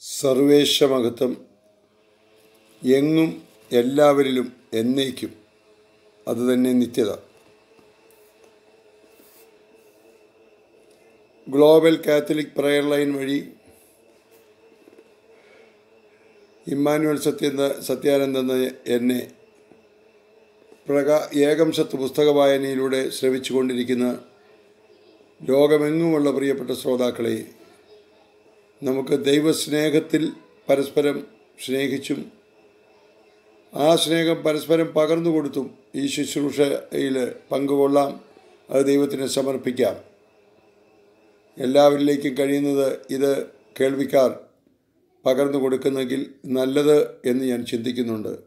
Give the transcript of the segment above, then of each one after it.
സർവേശമഹത്വം എങ്ങും എല്ലാവരിലും എന്നേക്കും. അതുതന്നെ നിത്യത. ഗ്ലോബൽ കാത്തലിക് പ്രയർ ലൈൻ വഴി ഇമ്മാനുവൽ സത്യ സത്യാനന്ദ എന്ന പ്രകാ ഏകംശത്ത് പുസ്തക വായനയിലൂടെ ശ്രവിച്ചുകൊണ്ടിരിക്കുന്ന ലോകമെങ്ങുമുള്ള പ്രിയപ്പെട്ട ശ്രോതാക്കളെ നമുക്ക് ദൈവസ്നേഹത്തിൽ പരസ്പരം സ്നേഹിച്ചും ആ സ്നേഹം പരസ്പരം പകർന്നു കൊടുത്തും ഈ ശുശ്രൂഷയിൽ പങ്കുകൊള്ളാം. അത് ദൈവത്തിന് സമർപ്പിക്കാം. എല്ലാവരിലേക്കും കഴിയുന്നത് ഇത് കേൾവിക്കാർ പകർന്നു കൊടുക്കുന്നെങ്കിൽ നല്ലത് എന്ന് ഞാൻ ചിന്തിക്കുന്നുണ്ട്.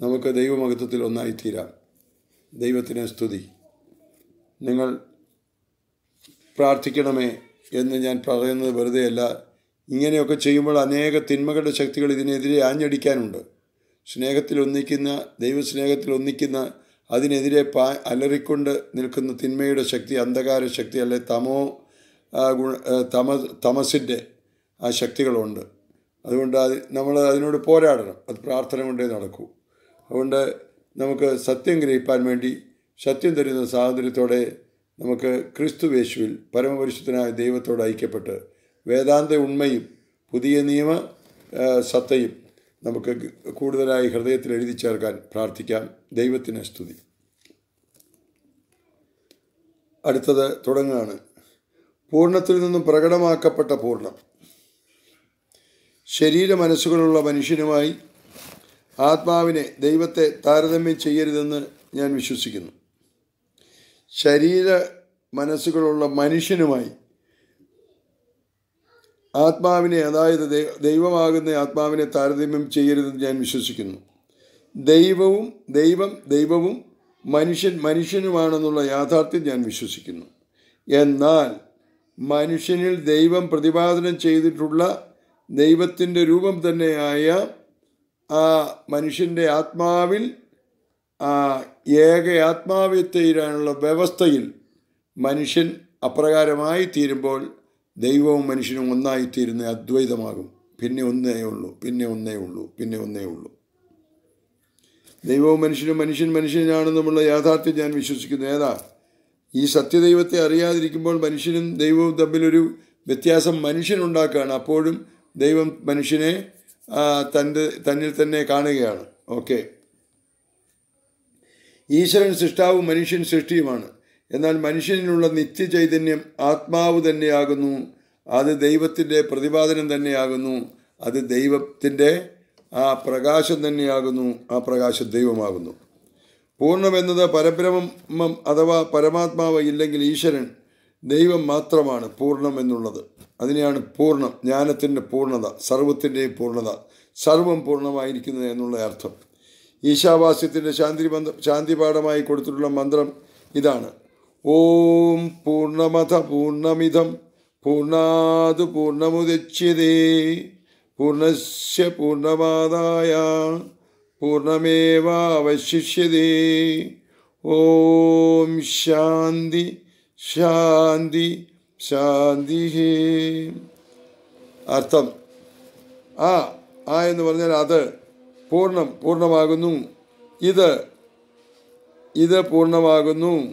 നമുക്ക് ദൈവമഹത്വത്തിൽ ഒന്നായിത്തീരാം. ദൈവത്തിന് സ്തുതി. നിങ്ങൾ പ്രാർത്ഥിക്കണമേ. എന്ന് ഞാൻ പറയുന്നത് വെറുതെയല്ല ഇങ്ങനെയൊക്കെ ചെയ്യുമ്പോൾ അനേക തിന്മകളുടെ ശക്തികൾ ഇതിനെതിരെ ആഞ്ഞടിക്കാനുണ്ട്. സ്നേഹത്തിൽ ഒന്നിക്കുന്ന ദൈവസ്നേഹത്തിൽ ഒന്നിക്കുന്ന അതിനെതിരെ പാ അലറിക്കൊണ്ട് നിൽക്കുന്ന തിന്മയുടെ ശക്തി അന്ധകാര ശക്തി അല്ലെ തമോ ഗുണ തമ തമസിന്റെ ആ ശക്തികളുണ്ട്. അതുകൊണ്ട് അത് നമ്മൾ അതിനോട് പോരാടണം. അത് പ്രാർത്ഥന കൊണ്ടേ നടക്കൂ. അതുകൊണ്ട് നമുക്ക് സത്യം ഗ്രഹിപ്പാൻ വേണ്ടി സത്യം തരുന്ന സ്വാതന്ത്ര്യത്തോടെ നമുക്ക് ക്രിസ്തു യേശുവിൽ പരമപരിശുദ്ധനായ ദൈവത്തോട് ഐക്യപ്പെട്ട് വേദാന്ത ഉണ്മയും പുതിയ നിയമ സത്തയും നമുക്ക് കൂടുതലായി ഹൃദയത്തിൽ എഴുതി ചേർക്കാൻ പ്രാർത്ഥിക്കാം. ദൈവത്തിന് സ്തുതി. അടുത്തത് തുടങ്ങുകയാണ്. പൂർണത്തിൽ നിന്നും പ്രകടമാക്കപ്പെട്ട പൂർണം. ശരീര മനസ്സുകളുള്ള മനുഷ്യനുമായി ആത്മാവിനെ ദൈവത്തെ താരതമ്യം ചെയ്യരുതെന്ന് ഞാൻ വിശ്വസിക്കുന്നു. ശരീര മനസ്സുകളുള്ള മനുഷ്യനുമായി ആത്മാവിനെ അതായത് ദൈവമാകുന്ന ആത്മാവിനെ താരതമ്യം ചെയ്യരുതെന്ന് ഞാൻ വിശ്വസിക്കുന്നു. ദൈവവും ദൈവം ദൈവവും മനുഷ്യൻ മനുഷ്യനുമാണെന്നുള്ള യാഥാർത്ഥ്യം ഞാൻ വിശ്വസിക്കുന്നു. എന്നാൽ മനുഷ്യനിൽ ദൈവം പ്രതിപാദനം ചെയ്തിട്ടുള്ള ദൈവത്തിന്റെ രൂപം തന്നെയായ ആ മനുഷ്യന്റെ ആത്മാവിൽ ഏക ആത്മാവ്യത്തയിലുള്ള വ്യവസ്ഥയിൽ മനുഷ്യൻ അപ്രകാരമായി തീരുമ്പോൾ ദൈവവും മനുഷ്യനും ഒന്നായി ഒന്നായിത്തീരുന്ന അദ്വൈതമാകും. പിന്നെ ഒന്നേ ഉള്ളൂ പിന്നെ ഒന്നേ ഉള്ളൂ പിന്നെ ഒന്നേ ഉള്ളൂ. ദൈവവും മനുഷ്യനും മനുഷ്യൻ മനുഷ്യനാണെന്നുമുള്ള യാഥാർത്ഥ്യം ഞാൻ വിശ്വസിക്കുന്നു. ഏതാ? ഈ സത്യദൈവത്തെ അറിയാതിരിക്കുമ്പോൾ മനുഷ്യനും ദൈവവും തമ്മിലൊരു വ്യത്യാസം മനുഷ്യനുണ്ടാക്കുകയാണ് അപ്പോഴും ദൈവം മനുഷ്യനെ തന്റെ തന്നിൽ തന്നെ കാണുകയാണ്. ഓക്കെ. ഈശ്വരൻ സൃഷ്ടാവും മനുഷ്യൻ സൃഷ്ടിയുമാണ്. എന്നാൽ മനുഷ്യനിലുള്ള നിത്യചൈതന്യം ആത്മാവ് തന്നെയാകുന്നു. അത് ദൈവത്തിന്റെ പ്രതിപാദനം തന്നെയാകുന്നു. അത് ദൈവത്തിന്റെ ആ പ്രകാശം തന്നെയാകുന്നു. ആ പ്രകാശം ദൈവമാകുന്നു. പൂർണമെന്നത് പരബ്രഹ്മം അഥവാ പരമാത്മാവ് ഇല്ലെങ്കിൽ ഈശ്വരൻ ദൈവം മാത്രമാണ് പൂർണം എന്നുള്ളത്. അതിനെയാണ് പൂർണം ജ്ഞാനത്തിന്റെ പൂർണത സർവത്തിന്റെയും പൂർണത സർവം പൂർണമായിരിക്കുന്നത് എന്നുള്ള അർത്ഥം. ഈശാവാസ്യത്തിന്റെ ശാന്തി മന്ത്ര ശാന്തിപാഠമായി കൊടുത്തിട്ടുള്ള മന്ത്രം ഇതാണ്. ഓം പൂർണമഥ പൂർണമിതം പൂർണാത് പൂർണമുദച്യതേ പൂർണശ പൂർണമാതായ പൂർണമേവാവശിഷ്യതേ. ഓം ശാന്തി ശാന്തി ശാന്തി അർത്ഥം. ആ ആ എന്ന് പറഞ്ഞാൽ അത് പൂർണം പൂർണമാകുന്നു. ഇത് ഇത് പൂർണമാകുന്നു.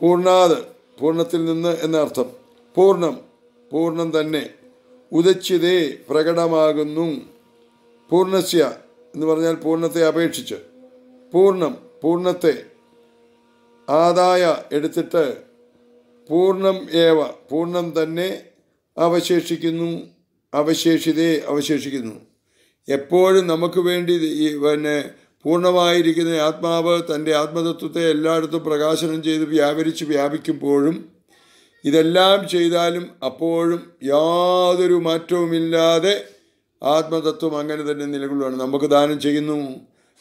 പൂർണാത് പൂർണത്തിൽ നിന്ന് എന്നർത്ഥം പൂർണം പൂർണം തന്നെ. ഉദച്ചിതേ പ്രകടമാകുന്നു. പൂർണസ്യ എന്ന് പറഞ്ഞാൽ പൂർണത്തെ അപേക്ഷിച്ച്. പൂർണം പൂർണത്തെ ആദായ എടുത്തിട്ട് പൂർണം ഏവ പൂർണം തന്നെ അവശേഷിക്കുന്നു. അവശേഷിതേ അവശേഷിക്കുന്നു. എപ്പോഴും നമുക്ക് വേണ്ടി പിന്നെ പൂർണമായിരിക്കുന്ന ആത്മാവ് തന്റെ ആത്മതത്വത്തെ എല്ലായിടത്തും പ്രകാശനം ചെയ്ത് വ്യാപരിച്ച് വ്യാപിക്കുമ്പോഴും ഇതെല്ലാം ചെയ്താലും അപ്പോഴും യാതൊരു മാറ്റവുമില്ലാതെ ആത്മതത്വം അങ്ങനെ തന്നെ നിലകൊള്ളുകയാണ് നമുക്ക് ദാനം ചെയ്യുന്നു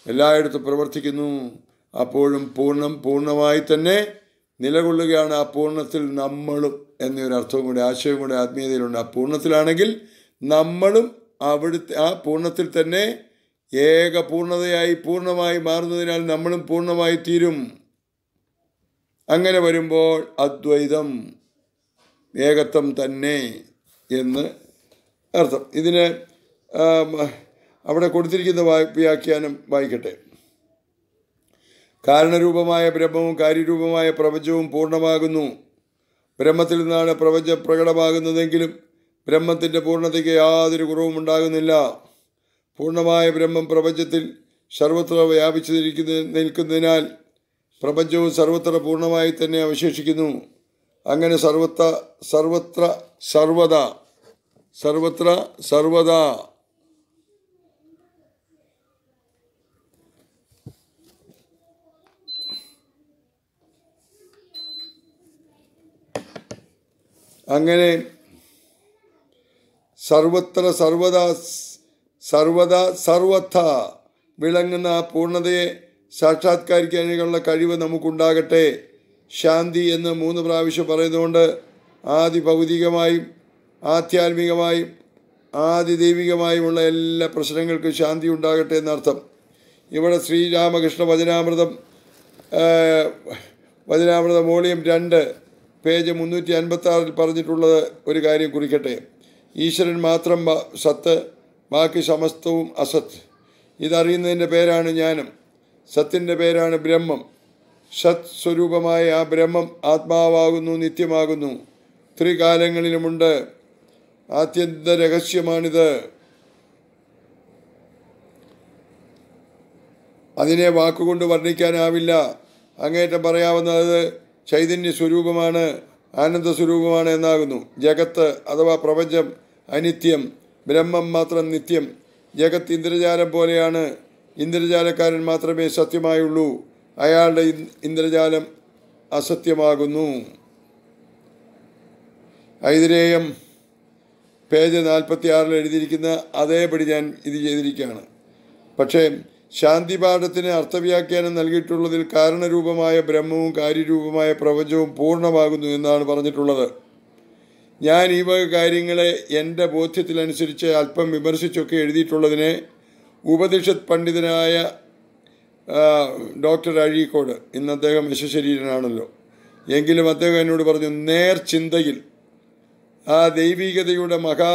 എല്ലായിടത്തും പ്രവർത്തിക്കുന്നു അപ്പോഴും പൂർണം പൂർണമായി തന്നെ നിലകൊള്ളുകയാണ് ആ പൂർണത്തിൽ നമ്മളും എന്നൊരർത്ഥവും കൂടി ആശയവും കൂടി ആത്മീയതയിലുണ്ട്. ആ പൂർണത്തിലാണെങ്കിൽ നമ്മളും അവിടുത്തെ ആ പൂർണത്തിൽ തന്നെ ഏക പൂർണതയായി പൂർണമായി മാറുന്നതിനാൽ നമ്മളും പൂർണമായി തീരും. അങ്ങനെ വരുമ്പോൾ അദ്വൈതം ഏകത്വം തന്നെ എന്ന് അർത്ഥം. ഇതിന് അവിടെ കൊടുത്തിരിക്കുന്ന വ്യാഖ്യാനം വായിക്കട്ടെ. കാരണരൂപമായ ബ്രഹ്മവും കാര്യരൂപമായ പ്രപഞ്ചവും പൂർണമാകുന്നു. ബ്രഹ്മത്തിൽ നിന്നാണ് പ്രപഞ്ചം പ്രകടമാകുന്നതെങ്കിലും ബ്രഹ്മത്തിന്റെ പൂർണതയ്ക്ക് യാതൊരു കുറവും ഉണ്ടാകുന്നില്ല. പൂർണമായ ബ്രഹ്മം പ്രപഞ്ചത്തിൽ സർവത്ര വ്യാപിച്ചു നിൽക്കുന്ന നിൽക്കുന്നതിനാൽ പ്രപഞ്ചവും സർവത്ര പൂർണമായി തന്നെ അവശേഷിക്കുന്നു. അങ്ങനെ സർവത്ര സർവത്ര സർവത സർവത്ര സർവത അങ്ങനെ സർവത്ര സർവദാ സർവത സർവഥ വിളങ്ങുന്ന ആ പൂർണതയെ സാക്ഷാത്കരിക്കാനുള്ള കഴിവ് നമുക്കുണ്ടാകട്ടെ. ശാന്തി എന്ന് മൂന്ന് പ്രാവശ്യം പറയുന്നതുകൊണ്ട് ആദി ഭൗതികമായും ആധ്യാത്മികമായും ആദി ദൈവികമായുമുള്ള എല്ലാ പ്രശ്നങ്ങൾക്കും ശാന്തി ഉണ്ടാകട്ടെ എന്നർത്ഥം. ഇവിടെ ശ്രീരാമകൃഷ്ണ വചനാമൃത വചനാമൃതം വോളിയം രണ്ട് പേജ് മുന്നൂറ്റി അൻപത്തി ആറിൽ പറഞ്ഞിട്ടുള്ളത് ഒരു കാര്യം കുറിക്കട്ടെ. ഈശ്വരൻ മാത്രം സത്ത് ബാക്കി സമസ്തവും അസത്ത് ഇതറിയുന്നതിന്റെ പേരാണ് ജ്ഞാനം. സത്തിന്റെ പേരാണ് ബ്രഹ്മം. സത് സ്വരൂപമായ ആ ബ്രഹ്മം ആത്മാവാകുന്നു നിത്യമാകുന്നു. ത്രികാലങ്ങളിലുമുണ്ട്. ആത്യന്ത രഹസ്യമാണിത്. അതിനെ വാക്കുകൊണ്ട് വർണിക്കാനാവില്ല. അങ്ങേറ്റം പറയാവുന്നത് ചൈതന്യ സ്വരൂപമാണ്. ആനന്ദ സ്വരൂപമാണ് എന്നാകുന്നു ജഗത്ത് അഥവാ പ്രപഞ്ചം അനിത്യം ബ്രഹ്മം മാത്രം നിത്യം. ജഗത്ത് ഇന്ദ്രജാലം പോലെയാണ്. ഇന്ദ്രജാലക്കാരൻ മാത്രമേ സത്യമായുള്ളൂ. അയാളുടെ ഇന്ദ്- ഇന്ദ്രജാലം അസത്യമാകുന്നു. ഐതിരേയം പേജ് നാൽപ്പത്തി ആറിൽ എഴുതിയിരിക്കുന്ന അതേപടി ഞാൻ ഇത് ചെയ്തിരിക്കുകയാണ്. പക്ഷേ ശാന്തി പാഠത്തിന് അർത്ഥവ്യാഖ്യാനം നൽകിയിട്ടുള്ളതിൽ കാരണരൂപമായ ബ്രഹ്മവും കാര്യരൂപമായ പ്രപഞ്ചവും പൂർണമാകുന്നു എന്നാണ് പറഞ്ഞിട്ടുള്ളത്. ഞാൻ ഈ വക കാര്യങ്ങളെ എന്റെ ബോധ്യത്തിലനുസരിച്ച് അല്പം വിമർശിച്ചൊക്കെ എഴുതിയിട്ടുള്ളതിനെ ഉപനിഷത്ത് പണ്ഡിതനായ ഡോക്ടർ അഴീക്കോട് ഇന്ന് അദ്ദേഹം വിശ്വശരീരനാണല്ലോ. എങ്കിലും അദ്ദേഹം എന്നോട് പറഞ്ഞു നേർ ചിന്തയിൽ ആ ദൈവികതയുടെ മഹാ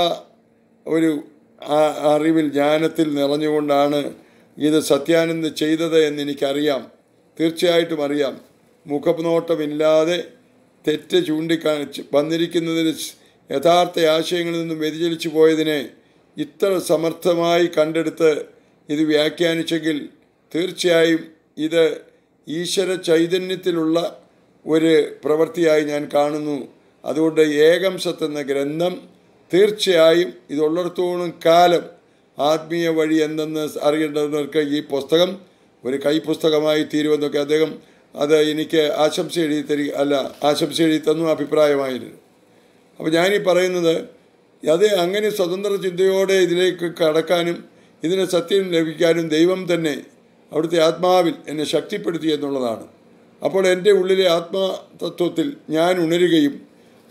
ഒരു അറിവിൽ ജ്ഞാനത്തിൽ നിറഞ്ഞുകൊണ്ടാണ് ഇത് സത്യാനന്ദ് ചെയ്തത് എന്ന് എനിക്കറിയാം തീർച്ചയായിട്ടും അറിയാം. മുഖനോട്ടമില്ലാതെ തെറ്റ് ചൂണ്ടിക്കാണിച്ച് വന്നിരിക്കുന്നതിന് യഥാർത്ഥ ആശയങ്ങളിൽ നിന്നും വ്യതിചലിച്ചു പോയതിനെ ഇത്ര സമർത്ഥമായി കണ്ടെടുത്ത് ഇത് വ്യാഖ്യാനിച്ചെങ്കിൽ തീർച്ചയായും ഇത് ഈശ്വര ചൈതന്യത്തിലുള്ള ഒരു പ്രവൃത്തിയായി ഞാൻ കാണുന്നു. അതുകൊണ്ട് ഏകം സത്ത് എന്ന ഗ്രന്ഥം തീർച്ചയായും ഇതുള്ളിടത്തോളം കാലം ആത്മീയ വഴി എന്തെന്ന് അറിയേണ്ടവർക്ക് ഈ പുസ്തകം ഒരു കൈപ്പുസ്തകമായി തീരുമെന്നൊക്കെ അദ്ദേഹം അത് എനിക്ക് ആശംസ എഴുതി തരി അല്ല ആശംസ എഴുതി തന്നു അഭിപ്രായമായിരുന്നു. അപ്പോൾ ഞാനീ പറയുന്നത് അത് അങ്ങനെ സ്വതന്ത്ര ചിന്തയോടെ ഇതിലേക്ക് കടക്കാനും ഇതിന് സത്യം ലഭിക്കാനും ദൈവം തന്നെ അവിടുത്തെ ആത്മാവിൽ എന്നെ ശക്തിപ്പെടുത്തി എന്നുള്ളതാണ്. അപ്പോൾ എന്റെ ഉള്ളിലെ ആത്മതത്വത്തിൽ ഞാൻ ഉണരുകയും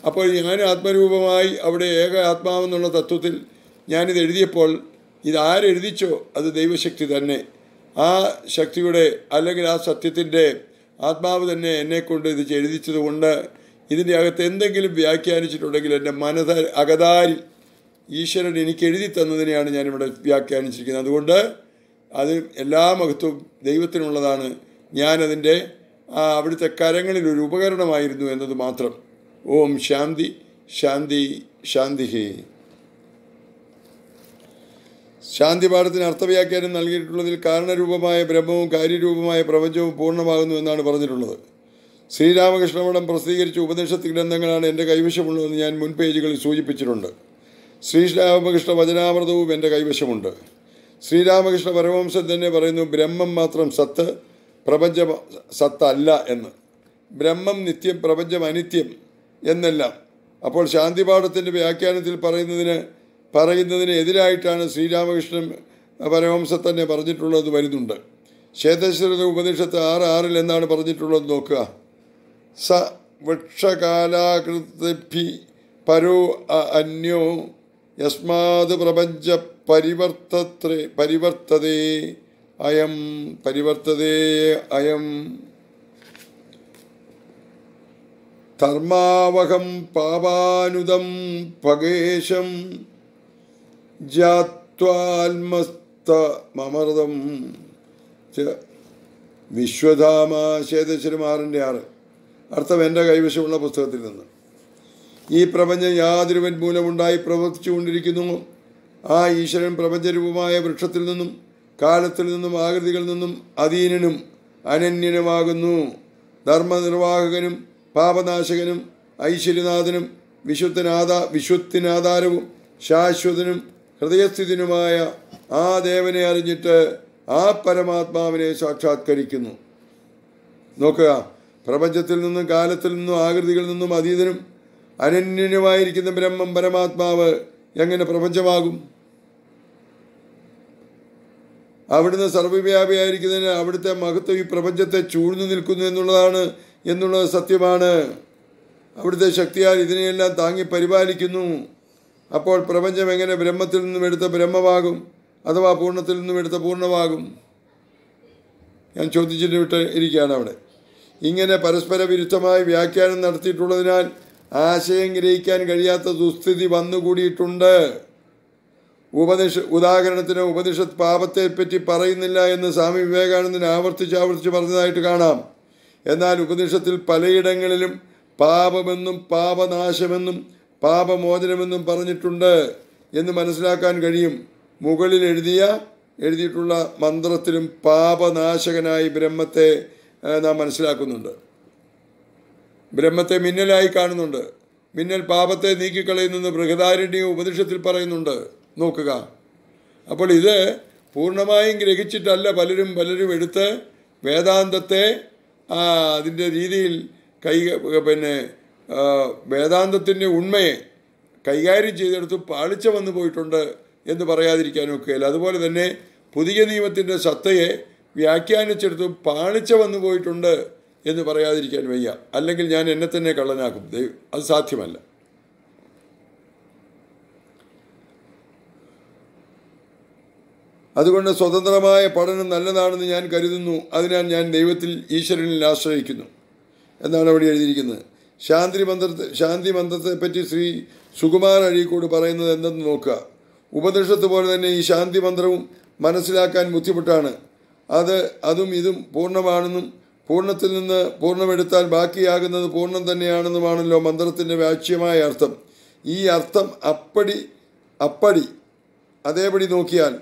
അപ്പോൾ ഞാൻ ആത്മരൂപമായി അവിടെ ഏക ആത്മാവെന്നുള്ള തത്വത്തിൽ ഞാനിത് എഴുതിയപ്പോൾ ഇത് ആരെഴുതിച്ചോ അത് ദൈവശക്തി തന്നെ. ആ ശക്തിയുടെ അല്ലെങ്കിൽ ആ സത്യത്തിന്റെ ആത്മാവ് തന്നെ എന്നെക്കൊണ്ട് ഇത് എഴുതിച്ചതുകൊണ്ട് ഇതിന്റെ അകത്ത് എന്തെങ്കിലും വ്യാഖ്യാനിച്ചിട്ടുണ്ടെങ്കിൽ എന്റെ മനത അകതാരിൽ ഈശ്വരൻ എനിക്ക് എഴുതി തന്നതിനെയാണ് ഞാനിവിടെ വ്യാഖ്യാനിച്ചിരിക്കുന്നത്. അതുകൊണ്ട് അത് എല്ലാ മഹത്വവും ദൈവത്തിനുള്ളതാണ്. ഞാനതിന്റെ ആ അവിടുത്തെ കരങ്ങളിൽ ഒരു ഉപകരണമായിരുന്നു എന്നത് മാത്രം. ഓം ശാന്തി ശാന്തി ശാന്തി ശാന്തി പാഠത്തിന് അർത്ഥവ്യാഖ്യാനം നൽകിയിട്ടുള്ളതിൽ കാരണരൂപമായ ബ്രഹ്മവും കാര്യരൂപമായ പ്രപഞ്ചവും പൂർണമാകുന്നു എന്നാണ് പറഞ്ഞിട്ടുള്ളത്. ശ്രീരാമകൃഷ്ണമഠം പ്രസിദ്ധീകരിച്ച ഉപനിഷത്ത് ഗ്രന്ഥങ്ങളാണ് എന്റെ കൈവശമുള്ളതെന്ന് ഞാൻ മുൻ പേജുകളിൽ സൂചിപ്പിച്ചിട്ടുണ്ട്. ശ്രീരാമകൃഷ്ണ വചനാമൃതവും എന്റെ കൈവശമുണ്ട്. ശ്രീരാമകൃഷ്ണ പരമവംശം തന്നെ പറയുന്നു ബ്രഹ്മം മാത്രം സത്ത് പ്രപഞ്ചം സത്തല്ല എന്ന്. ബ്രഹ്മം നിത്യം പ്രപഞ്ചം അനിത്യം എന്നെല്ലാം. അപ്പോൾ ശാന്തിപാഠത്തിന്റെ വ്യാഖ്യാനത്തിൽ പറയുന്നതിന് പറയുന്നതിന് എതിരായിട്ടാണ് ശ്രീരാമകൃഷ്ണൻ പരമംസ തന്നെ പറഞ്ഞിട്ടുള്ളത് വരുന്നുണ്ട്. ശ്വേതശ്വരത ഉപനിഷത്ത് ആറ് ആറിൽ എന്താണ് പറഞ്ഞിട്ടുള്ളത് നോക്കുക. സ വൃക്ഷകാലാകൃതി പരോ അന്യോ യസ്മാത് പ്രപഞ്ച പരിവർത്തത്രേ പരിവർത്തതേ അയം പരിവർത്തതേ അയം. ധർമാവഹം പാപാനുദം പകേശം ജാത്വാത്മസ്തമൃതം വിശ്വധാമ ശേതശ്വരമാറിന്റെ ആറ് അർത്ഥം എന്റെ കൈവശമുള്ള പുസ്തകത്തിൽ നിന്ന്. ഈ പ്രപഞ്ചം യാതൊരുവൻ മൂലമുണ്ടായി പ്രവർത്തിച്ചുകൊണ്ടിരിക്കുന്നു. ആ ഈശ്വരൻ പ്രപഞ്ചരൂപമായ വൃക്ഷത്തിൽ നിന്നും കാലത്തിൽ നിന്നും ആകൃതികളിൽ നിന്നും അധീനനും അനന്യനുമാകുന്നു. ധർമ്മനിർവാഹകനും പാപനാശകനും ഐശ്വര്യനാഥനും വിശുദ്ധനാഥാ വിശുദ്ധിനാധാരവും ശാശ്വതനും ഹൃദയസ്ഥിതിനുമായ ആ ദേവനെ അറിഞ്ഞിട്ട് ആ പരമാത്മാവിനെ സാക്ഷാത്കരിക്കുന്നു. നോക്കുക പ്രപഞ്ചത്തിൽ നിന്നും കാലത്തിൽ നിന്നും ആകൃതികളിൽ നിന്നും അതീതനും അനന്യനുമായിരിക്കുന്ന ബ്രഹ്മം പരമാത്മാവ് എങ്ങനെ പ്രപഞ്ചമാകും? അവിടുന്ന് സർവവ്യാപിയായിരിക്കുന്നതിന് അവിടുത്തെ മഹത്വം ഈ പ്രപഞ്ചത്തെ ചൂഴ്ന്നു നിൽക്കുന്നു എന്നുള്ളതാണ് എന്നുള്ളത് സത്യമാണ്. അവിടുത്തെ ശക്തിയാൽ ഇതിനെയെല്ലാം താങ്ങി പരിപാലിക്കുന്നു. അപ്പോൾ പ്രപഞ്ചം എങ്ങനെ ബ്രഹ്മത്തിൽ നിന്നും എടുത്ത ബ്രഹ്മമാകും അഥവാ പൂർണത്തിൽ നിന്നും എടുത്ത പൂർണമാകും? ഞാൻ ചോദിച്ചിട്ട് വിട്ട് ഇരിക്കുകയാണ് അവിടെ. ഇങ്ങനെ പരസ്പര വിരുദ്ധമായി വ്യാഖ്യാനം നടത്തിയിട്ടുള്ളതിനാൽ ആശയം ഗ്രഹിക്കാൻ കഴിയാത്ത ദുസ്ഥിതി വന്നുകൂടിയിട്ടുണ്ട്. ഉപനിഷ ഉദാഹരണത്തിന് ഉപനിഷത്ത് പാപത്തെപ്പറ്റി പറയുന്നില്ല എന്ന് സ്വാമി വിവേകാനന്ദൻ ആവർത്തിച്ച് ആവർത്തിച്ച് പറഞ്ഞതായിട്ട് കാണാം. എന്നാൽ ഉപനിഷത്തിൽ പലയിടങ്ങളിലും പാപമെന്നും പാപനാശമെന്നും പാപമോചനമെന്നും പറഞ്ഞിട്ടുണ്ട് എന്ന് മനസ്സിലാക്കാൻ കഴിയും. മുകളിൽ എഴുതിയ എഴുതിയിട്ടുള്ള മന്ത്രത്തിലും പാപനാശകനായി ബ്രഹ്മത്തെ നാം മനസ്സിലാക്കുന്നുണ്ട്. ബ്രഹ്മത്തെ മിന്നലായി കാണുന്നുണ്ട്. മിന്നൽ പാപത്തെ നീക്കിക്കളയുന്നെന്ന് ബൃഹദാരണ്യ ഉപദേശത്തിൽ പറയുന്നുണ്ട്. നോക്കുക. അപ്പോൾ ഇത് പൂർണമായും ഗ്രഹിച്ചിട്ടല്ല പലരും പലരും എടുത്ത് വേദാന്തത്തെ അതിന്റെ രീതിയിൽ കൈ പിന്നെ വേദാന്തത്തിന്റെ ഉണ്മയെ കൈകാര്യം ചെയ്തെടുത്ത് പാളിച്ച വന്നു പോയിട്ടുണ്ട് എന്ന് ഒക്കുകയില്ല അതുപോലെ തന്നെ പുതിയ നിയമത്തിന്റെ സത്തയെ വ്യാഖ്യാനിച്ചെടുത്ത് പാളിച്ച വന്നു പോയിട്ടുണ്ട് എന്ന് പറയാതിരിക്കാൻ വയ്യ. അല്ലെങ്കിൽ ഞാൻ എന്നെ തന്നെ കള്ളനാക്കും. അത് സാധ്യമല്ല. അതുകൊണ്ട് സ്വതന്ത്രമായ പഠനം നല്ലതാണെന്ന് ഞാൻ കരുതുന്നു. അതിനാൽ ഞാൻ ദൈവത്തിൽ ഈശ്വരനിൽ ആശ്രയിക്കുന്നു. എന്നാണ് അവിടെ എഴുതിയിരിക്കുന്നത്. ശാന്തി മന്ത്രത്തെ ശാന്തി മന്ത്രത്തെ പറ്റി ശ്രീ സുകുമാർ അഴീക്കോട് പറയുന്നത് എന്തെന്ന് നോക്കുക? ഉപനിഷത്ത് പോലെ തന്നെ ഈ ശാന്തി മന്ത്രവും മനസ്സിലാക്കാൻ ബുദ്ധിമുട്ടാണ്. അത് അതും ഇതും പൂർണമാണെന്നും പൂർണത്തിൽ നിന്ന് പൂർണമെടുത്താൽ ബാക്കിയാകുന്നത് പൂർണം തന്നെയാണെന്നുമാണല്ലോ മന്ത്രത്തിന്റെ വാച്യമായ അർത്ഥം. ഈ അർത്ഥം അപ്പടി അപ്പടി അതേപടി നോക്കിയാൽ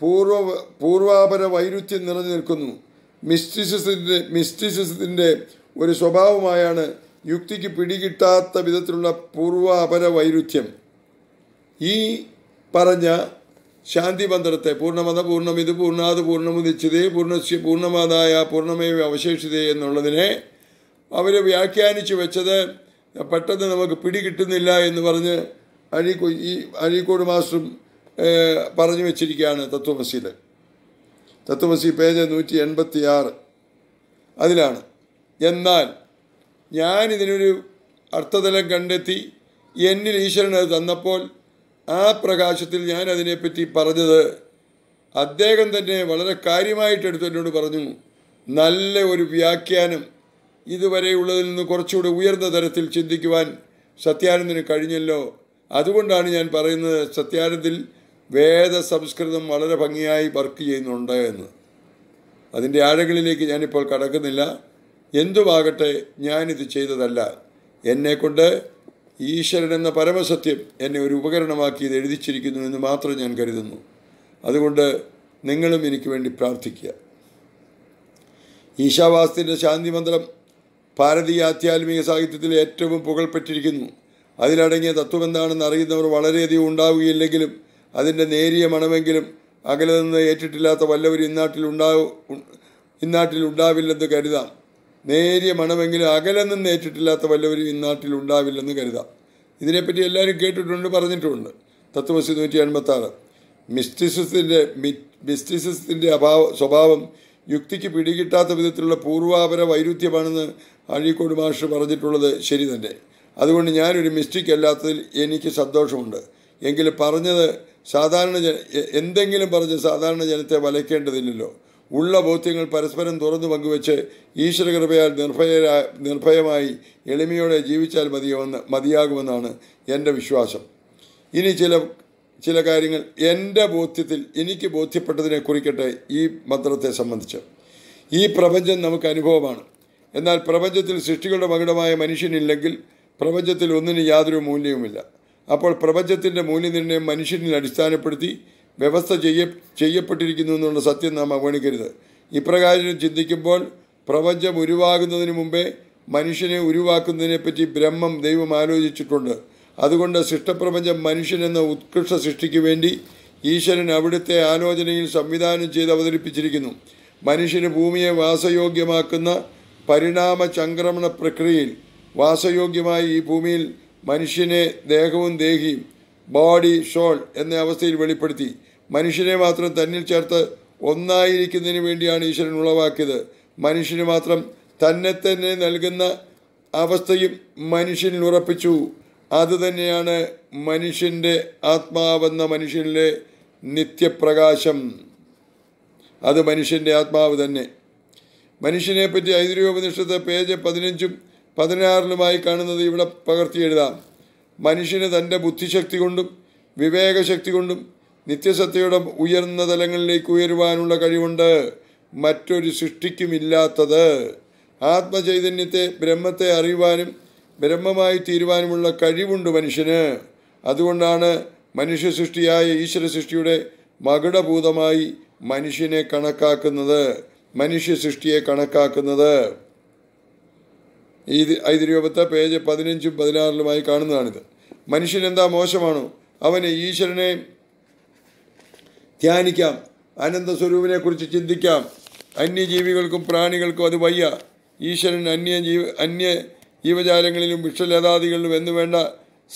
പൂർവ പൂർവാപര വൈരുദ്ധ്യം നിറഞ്ഞു നിൽക്കുന്നു. മിസ്റ്റിസിസത്തിന്റെ മിസ്റ്റിസിസത്തിന്റെ ഒരു സ്വഭാവമായാണ് യുക്തിക്ക് പിടികിട്ടാത്ത വിധത്തിലുള്ള പൂർവാപര വൈരുദ്ധ്യം. ഈ പറഞ്ഞ ശാന്തി മന്ത്രത്തെ പൂർണമത പൂർണമിത് പൂർണാത് പൂർണമുദിച്ചതേ പൂർണസ്യ പൂർണമാതായ പൂർണമേവ അവശേഷിതേ എന്നുള്ളതിനെ അവർ വ്യാഖ്യാനിച്ചു വെച്ചത് പെട്ടെന്ന് നമുക്ക് പിടികിട്ടുന്നില്ല എന്ന് പറഞ്ഞ് അഴീക്കോ ഈ അഴീക്കോട് മാസ്റ്ററും പറഞ്ഞു വെച്ചിരിക്കുകയാണ് തത്വമസിയിൽ തത്വമസി പേജ് നൂറ്റി എൺപത്തി ആറ് അതിലാണ് എന്നാൽ ഞാൻ ഇതിനൊരു അർത്ഥതലം കണ്ടെത്തി എന്നിൽ ഈശ്വരൻ അത് തന്നപ്പോൾ ആ പ്രകാശത്തിൽ ഞാൻ അതിനെപ്പറ്റി പറഞ്ഞത് അദ്ദേഹം തന്നെ വളരെ കാര്യമായിട്ട് എടുത്തു എന്നോട് പറഞ്ഞു നല്ല ഒരു വ്യാഖ്യാനം. ഇതുവരെയുള്ളതിൽ നിന്ന് കുറച്ചുകൂടി ഉയർന്ന തരത്തിൽ ചിന്തിക്കുവാൻ സത്യാനന്ദന് കഴിഞ്ഞല്ലോ. അതുകൊണ്ടാണ് ഞാൻ പറയുന്നത് സത്യാനന്ദിൽ വേദ സംസ്കൃതം വളരെ ഭംഗിയായി വർക്ക് ചെയ്യുന്നുണ്ട് എന്ന്. അതിന്റെ ആഴങ്ങളിലേക്ക് ഞാനിപ്പോൾ കടക്കുന്നില്ല. എന്തുമാകട്ടെ ഞാനിത് ചെയ്തതല്ല. എന്നെക്കൊണ്ട് ഈശ്വരൻ എന്ന പരമസത്യം എന്നെ ഒരു ഉപകരണമാക്കി ഇത് എഴുതിച്ചിരിക്കുന്നു എന്ന് മാത്രം ഞാൻ കരുതുന്നു. അതുകൊണ്ട് നിങ്ങളും എനിക്ക് വേണ്ടി പ്രാർത്ഥിക്കുക. ഈശാവാസത്തിന്റെ ശാന്തി മന്ത്രം ഭാരതീയ ആധ്യാത്മിക സാഹിത്യത്തിൽ ഏറ്റവും പുകൾപ്പെട്ടിരിക്കുന്നു. അതിലടങ്ങിയ തത്വം എന്താണെന്ന് അറിയുന്നവർ വളരെയധികം ഉണ്ടാവുകയില്ലെങ്കിലും അതിന്റെ നേരിയ മണമെങ്കിലും അകലെ നിന്ന് ഏറ്റിട്ടില്ലാത്ത വല്ലവരും ഇന്നാട്ടിൽ ഉണ്ടാവില്ലെന്ന് കരുതാം. നേരിയ മണമെങ്കിലും അകലെ നിന്ന് ഏറ്റിട്ടില്ലാത്ത വല്ലവരും ഇന്നാട്ടിൽ ഉണ്ടാവില്ലെന്ന് കരുതാം. ഇതിനെപ്പറ്റി എല്ലാവരും കേട്ടിട്ടുണ്ട് പറഞ്ഞിട്ടുമുണ്ട് തത്വമസി നൂറ്റി എൺപത്തി ആറ് മിസ്റ്റിസിസത്തിന്റെ മിസ്റ്റിസിസത്തിന്റെ അഭാവ സ്വഭാവം യുക്തിക്ക് പിടികിട്ടാത്ത വിധത്തിലുള്ള പൂർവാപര വൈരുദ്ധ്യമാണെന്ന് അഴീക്കോട് മാഷ് പറഞ്ഞിട്ടുള്ളത് ശരി തന്നെ. അതുകൊണ്ട് ഞാനൊരു മിസ്റ്റേക്ക് അല്ലാത്തതിൽ എനിക്ക് സന്തോഷമുണ്ട്. എങ്കിലും പറഞ്ഞത് സാധാരണ ജന എന്തെങ്കിലും പറഞ്ഞ് സാധാരണ ജനത്തെ വലയ്ക്കേണ്ടതില്ലല്ലോ. ഉള്ള ബോധ്യങ്ങൾ പരസ്പരം തുറന്നു പങ്കുവെച്ച് ഈശ്വരകൃപയാൽ നിർഭയരാ നിർഭയമായി എളിമയോടെ ജീവിച്ചാൽ മതിയാവുന്ന മതിയാകുമെന്നാണ് എന്റെ വിശ്വാസം. ഇനി ചില ചില കാര്യങ്ങൾ എന്റെ ബോധ്യത്തിൽ എനിക്ക് ബോധ്യപ്പെട്ടതിനെ കുറിക്കട്ടെ ഈ മന്ത്രത്തെ സംബന്ധിച്ച്. ഈ പ്രപഞ്ചം നമുക്ക് അനുഭവമാണ്. എന്നാൽ പ്രപഞ്ചത്തിൽ സൃഷ്ടികളുടെ മകുടമായ മനുഷ്യനില്ലെങ്കിൽ പ്രപഞ്ചത്തിൽ ഒന്നിന് യാതൊരു മൂല്യവുമില്ല. അപ്പോൾ പ്രപഞ്ചത്തിന്റെ മൂല്യനിർണയം മനുഷ്യനിൽ അടിസ്ഥാനപ്പെടുത്തി വ്യവസ്ഥ ചെയ്യ ചെയ്യപ്പെട്ടിരിക്കുന്നു എന്നുള്ള സത്യം നാം അവഗണിക്കരുത്. ഇപ്രകാരം ചിന്തിക്കുമ്പോൾ പ്രപഞ്ചം ഉരുവാകുന്നതിന് മുമ്പേ മനുഷ്യനെ ഉരുവാക്കുന്നതിനെപ്പറ്റി ബ്രഹ്മം ദൈവം ആലോചിച്ചിട്ടുണ്ട്. അതുകൊണ്ട് സൃഷ്ടപ്രപഞ്ചം മനുഷ്യനെന്ന ഉത്കൃഷ്ട സൃഷ്ടിക്ക് വേണ്ടി ഈശ്വരൻ അവിടുത്തെ ആലോചനയിൽ സംവിധാനം ചെയ്ത് അവതരിപ്പിച്ചിരിക്കുന്നു. മനുഷ്യന് ഭൂമിയെ വാസയോഗ്യമാക്കുന്ന പരിണാമ ചംക്രമണ പ്രക്രിയയിൽ വാസയോഗ്യമായി ഈ ഭൂമിയിൽ മനുഷ്യനെ ദേഹവും ദേഹിയും ബോഡി ഷോൾ എന്ന അവസ്ഥയിൽ വെളിപ്പെടുത്തി. മനുഷ്യനെ മാത്രം തന്നിൽ ചേർത്ത് ഒന്നായിരിക്കുന്നതിന് വേണ്ടിയാണ് ഈശ്വരൻ ഉളവാക്കിയത്. മനുഷ്യന് മാത്രം തന്നെ തന്നെ നൽകുന്ന അവസ്ഥയും മനുഷ്യനിൽ ഉറപ്പിച്ചു. അതുതന്നെയാണ് മനുഷ്യന്റെ ആത്മാവെന്ന മനുഷ്യനിലെ നിത്യപ്രകാശം. അത് മനുഷ്യന്റെ ആത്മാവ് തന്നെ. മനുഷ്യനെ പറ്റി ഐതിരൂപനിഷ്ഠത്തെ പേജ് പതിനഞ്ചും പതിനാറിലുമായി കാണുന്നത് ഇവിടെ പകർത്തി എഴുതാം. മനുഷ്യന് തന്റെ ബുദ്ധിശക്തി കൊണ്ടും വിവേകശക്തി കൊണ്ടും നിത്യസത്യയുടെ ഉയർന്ന തലങ്ങളിലേക്ക് ഉയരുവാനുള്ള കഴിവുണ്ട്. മറ്റൊരു സൃഷ്ടിക്കുമില്ലാത്തത്. ആത്മചൈതന്യത്തെ ബ്രഹ്മത്തെ അറിയുവാനും ബ്രഹ്മമായി തീരുവാനുമുള്ള കഴിവുണ്ട് മനുഷ്യന്. അതുകൊണ്ടാണ് മനുഷ്യ സൃഷ്ടിയായ ഈശ്വര സൃഷ്ടിയുടെ മകുടഭൂതമായി മനുഷ്യനെ കണക്കാക്കുന്നത്. മനുഷ്യ സൃഷ്ടിയെ കണക്കാക്കുന്നത്. ഈ ഐതിരൂപത്തെ പേജ് പതിനഞ്ചും പതിനാറിലുമായി കാണുന്നതാണിത്. മനുഷ്യൻ എന്താ മോശമാണോ? അവന് ഈശ്വരനെ ധ്യാനിക്കാം. കുറിച്ച് ചിന്തിക്കാം. അന്യജീവികൾക്കും പ്രാണികൾക്കും അത് വയ്യ. ഈശ്വരൻ അന്യ ജീവ അന്യ ജീവജാലങ്ങളിലും വിഷലതാദികളിലും എന്ന് വേണ്ട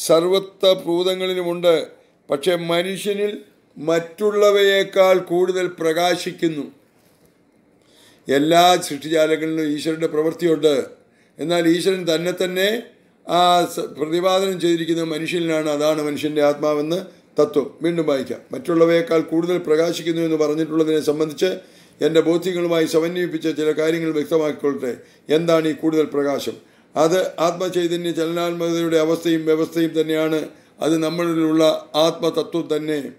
സർവത്ത ഭൂതങ്ങളിലുമുണ്ട്. പക്ഷേ മനുഷ്യനിൽ മറ്റുള്ളവയേക്കാൾ കൂടുതൽ പ്രകാശിക്കുന്നു. എല്ലാ സൃഷ്ടിജാലങ്ങളിലും ഈശ്വരന്റെ പ്രവൃത്തിയുണ്ട്. എന്നാൽ ഈശ്വരൻ തന്നെ തന്നെ ആ പ്രതിപാദനം ചെയ്തിരിക്കുന്ന മനുഷ്യനിലാണ്. അതാണ് മനുഷ്യന്റെ ആത്മാവെന്ന് തത്വം. വീണ്ടും വായിക്കാം. മറ്റുള്ളവയേക്കാൾ കൂടുതൽ പ്രകാശിക്കുന്നു എന്ന് പറഞ്ഞിട്ടുള്ളതിനെ സംബന്ധിച്ച് എന്റെ ബോധ്യങ്ങളുമായി സമന്വയിപ്പിച്ച ചില കാര്യങ്ങൾ വ്യക്തമാക്കിക്കൊള്ളട്ടെ. എന്താണ് ഈ കൂടുതൽ പ്രകാശം? അത് ആത്മചൈതന്യ ചലനാത്മകതയുടെ അവസ്ഥയും വ്യവസ്ഥയും തന്നെയാണ്. അത് നമ്മളിലുള്ള ആത്മതത്വം തന്നെ.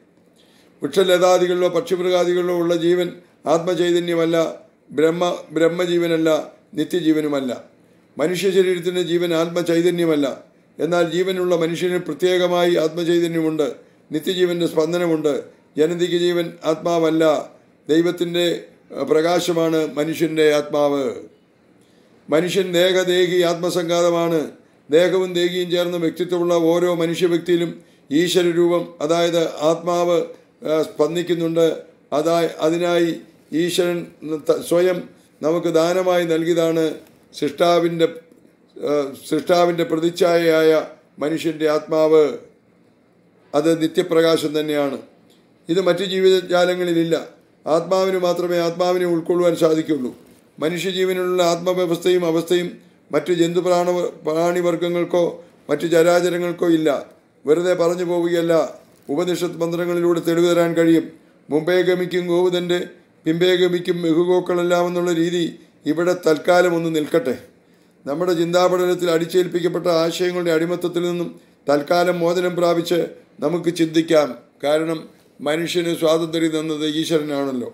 വൃക്ഷലതാദികളിലോ പക്ഷിമൃഗാദികളിലോ ഉള്ള ജീവൻ ആത്മചൈതന്യമല്ല ബ്രഹ്മ ബ്രഹ്മജീവനല്ല നിത്യജീവനുമല്ല. മനുഷ്യ ശരീരത്തിന്റെ ജീവൻ ആത്മചൈതന്യമല്ല. എന്നാൽ ജീവനുള്ള മനുഷ്യന് പ്രത്യേകമായി ആത്മചൈതന്യമുണ്ട്. നിത്യജീവന്റെ സ്പന്ദനമുണ്ട്. ജനതിക ജീവൻ ആത്മാവല്ല. ദൈവത്തിന്റെ പ്രകാശമാണ് മനുഷ്യന്റെ ആത്മാവ്. മനുഷ്യൻ ദേഹദേഹി ആത്മസംഘാതമാണ് ദേഹവും ദേഹിയും ചേർന്ന വ്യക്തിത്വമുള്ള ഓരോ മനുഷ്യ വ്യക്തിയിലും ഈശ്വരരൂപം അതായത് ആത്മാവ് സ്പന്ദിക്കുന്നുണ്ട്. അതായി അതിനായി ഈശ്വരൻ സ്വയം നമുക്ക് ദാനമായി നൽകിയതാണ് സൃഷ്ടാവിന്റെ സൃഷ്ടാവിന്റെ പ്രതിച്ഛായയായ മനുഷ്യന്റെ ആത്മാവ്. അത് നിത്യപ്രകാശം തന്നെയാണ്. ഇത് മറ്റ് ജീവിതജാലങ്ങളിലില്ല ആത്മാവിന് മാത്രമേ ആത്മാവിനെ ഉൾക്കൊള്ളുവാൻ സാധിക്കുള്ളൂ. മനുഷ്യജീവനുള്ള ആത്മവ്യവസ്ഥയും അവസ്ഥയും മറ്റു ജന്തുപ്രാണ പ്രാണിവർഗങ്ങൾക്കോ മറ്റ് ചരാചരങ്ങൾക്കോ ഇല്ല. വെറുതെ പറഞ്ഞു പോവുകയല്ല. ഉപനിഷത്ത് മന്ത്രങ്ങളിലൂടെ തെളിവ് തരാൻ കഴിയും. മുമ്പേ ഗമിക്കും ഗോവുതന്റെ പിമ്പേ ഗമിക്കും ബഹുഗോക്കളെല്ലാം എന്നുള്ള രീതി ഇവിടെ തൽക്കാലം ഒന്ന് നിൽക്കട്ടെ. നമ്മുടെ ചിന്താപഠനത്തിൽ അടിച്ചേൽപ്പിക്കപ്പെട്ട ആശയങ്ങളുടെ അടിമത്തത്തിൽ നിന്നും തൽക്കാലം മോചനം പ്രാപിച്ച് നമുക്ക് ചിന്തിക്കാം. കാരണം മനുഷ്യന് സ്വാതന്ത്ര്യം തന്നത് ഈശ്വരനാണല്ലോ.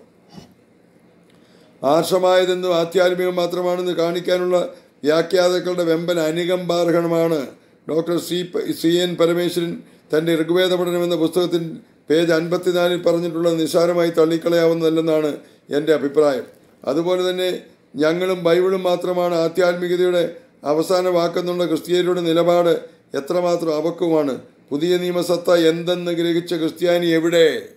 ആർഷമായതെന്നും ആധ്യാത്മികം മാത്രമാണെന്ന് കാണിക്കാനുള്ള വ്യാഖ്യാതാക്കളുടെ വെമ്പൻ അനുകമ്പാർഹണമാണ് doctor C C N Parameswaran തന്റെ ഋഗ്വേദ പഠനം എന്ന പുസ്തകത്തിൽ പേജ് അൻപത്തിനാലിൽ പറഞ്ഞിട്ടുള്ള നിസ്സാരമായി തള്ളിക്കളയാവുന്നതല്ലെന്നാണ് എന്റെ അഭിപ്രായം. അതുപോലെ തന്നെ ഞങ്ങളും ബൈബിളും മാത്രമാണ് ആധ്യാത്മികതയുടെ അവസാന വാക്കെന്നുള്ള ക്രിസ്ത്യാനിയുടെ നിലപാട് എത്രമാത്രം അവക്കുമാണ് പുതിയ നിയമസത്ത എന്തെന്ന് ഗ്രഹിച്ച ക്രിസ്ത്യാനി എവിടെ?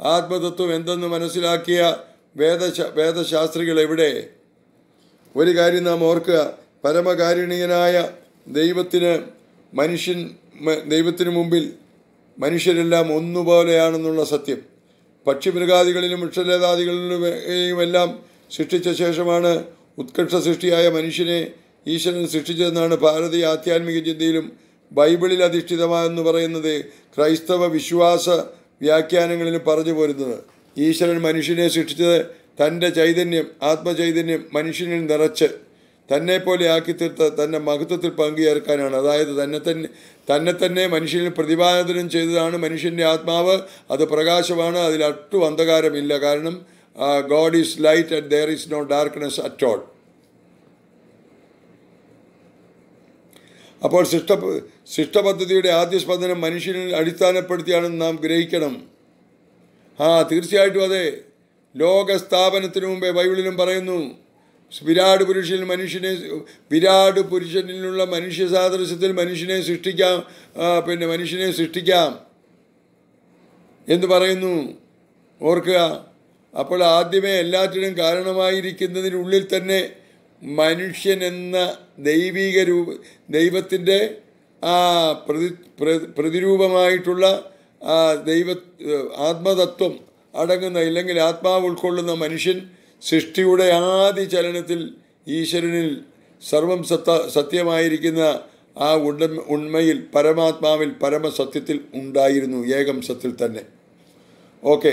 ആത്മതത്വം എന്തെന്ന് മനസ്സിലാക്കിയ വേദശ വേദശാസ്ത്രികൾ എവിടെ? ഒരു കാര്യം നാം ഓർക്കുക പരമകാരുണികനായ ദൈവത്തിന് മനുഷ്യൻ ദൈവത്തിന് മുമ്പിൽ മനുഷ്യരെല്ലാം ഒന്നുപോലെയാണെന്നുള്ള സത്യം. പക്ഷിമൃഗാദികളിലും വൃക്ഷലേതാദികളിലും എല്ലാം സൃഷ്ടിച്ച ശേഷമാണ് ഉത്കൃഷ്ട സൃഷ്ടിയായ മനുഷ്യനെ ഈശ്വരൻ സൃഷ്ടിച്ചതെന്നാണ് ഭാരതീയ ആധ്യാത്മിക ചിന്തയിലും ബൈബിളിൽ അധിഷ്ഠിതമായെന്ന് പറയുന്നത് ക്രൈസ്തവ വിശ്വാസ വ്യാഖ്യാനങ്ങളിൽ പറഞ്ഞു പോരുന്നത്. ഈശ്വരൻ മനുഷ്യനെ സൃഷ്ടിച്ചത് തന്റെ ചൈതന്യം ആത്മചൈതന്യം മനുഷ്യനിൽ നിറച്ച് തന്നെ പോലെ ആക്കി തീർത്ത മഹത്വത്തിൽ പങ്കുചേർക്കാനാണ്. അതായത് തന്നെ തന്നെ തന്നെ തന്നെ മനുഷ്യനിൽ പ്രതിപാദനം ചെയ്തതാണ് മനുഷ്യന്റെ ആത്മാവ്. അത് പ്രകാശമാണ്. അതിൽ അട്ടും അന്ധകാരമില്ല. കാരണം God is light and there is no darkness at all അപ്പോൾ ശിഷ്ട ശിഷ്ടപദ്ധതിയുടെ ആദ്യ സ്പന്ദനം മനുഷ്യനിൽ അടിസ്ഥാനപ്പെടുത്തിയാണെന്ന് നാം ഗ്രഹിക്കണം. ആ തീർച്ചയായിട്ടും അതെ. ലോക സ്ഥാപനത്തിനു മുമ്പേ ബൈബിളിലും പറയുന്നു വിരാട് പുരുഷനിൽ മനുഷ്യനെ വിരാട് പുരുഷനിലുള്ള മനുഷ്യ സാദൃശ്യത്തിൽ മനുഷ്യനെ സൃഷ്ടിക്കാം പിന്നെ മനുഷ്യനെ സൃഷ്ടിക്കാം. എന്ന് പറയുന്നു. ഓർക്കുക അപ്പോൾ ആദ്യമേ എല്ലാറ്റിനും കാരണമായിരിക്കുന്നതിനുള്ളിൽ തന്നെ മനുഷ്യൻ എന്ന ദൈവിക രൂപ ദൈവത്തിന്റെ ആ പ്രതി പ്രതിരൂപമായിട്ടുള്ള ദൈവ ആത്മതത്വം അടങ്ങുന്ന ഇല്ലെങ്കിൽ ആത്മാവ് ഉൾക്കൊള്ളുന്ന മനുഷ്യൻ സൃഷ്ടിയുടെ ആദ്യ ചലനത്തിൽ ഈശ്വരനിൽ സർവം സത്ത സത്യമായിരിക്കുന്ന ആ ഉണ്ട ഉണ്മയിൽ പരമാത്മാവിൽ പരമസത്യത്തിൽ ഉണ്ടായിരുന്നു ഏകം സത്തിൽ തന്നെ. ഓക്കെ.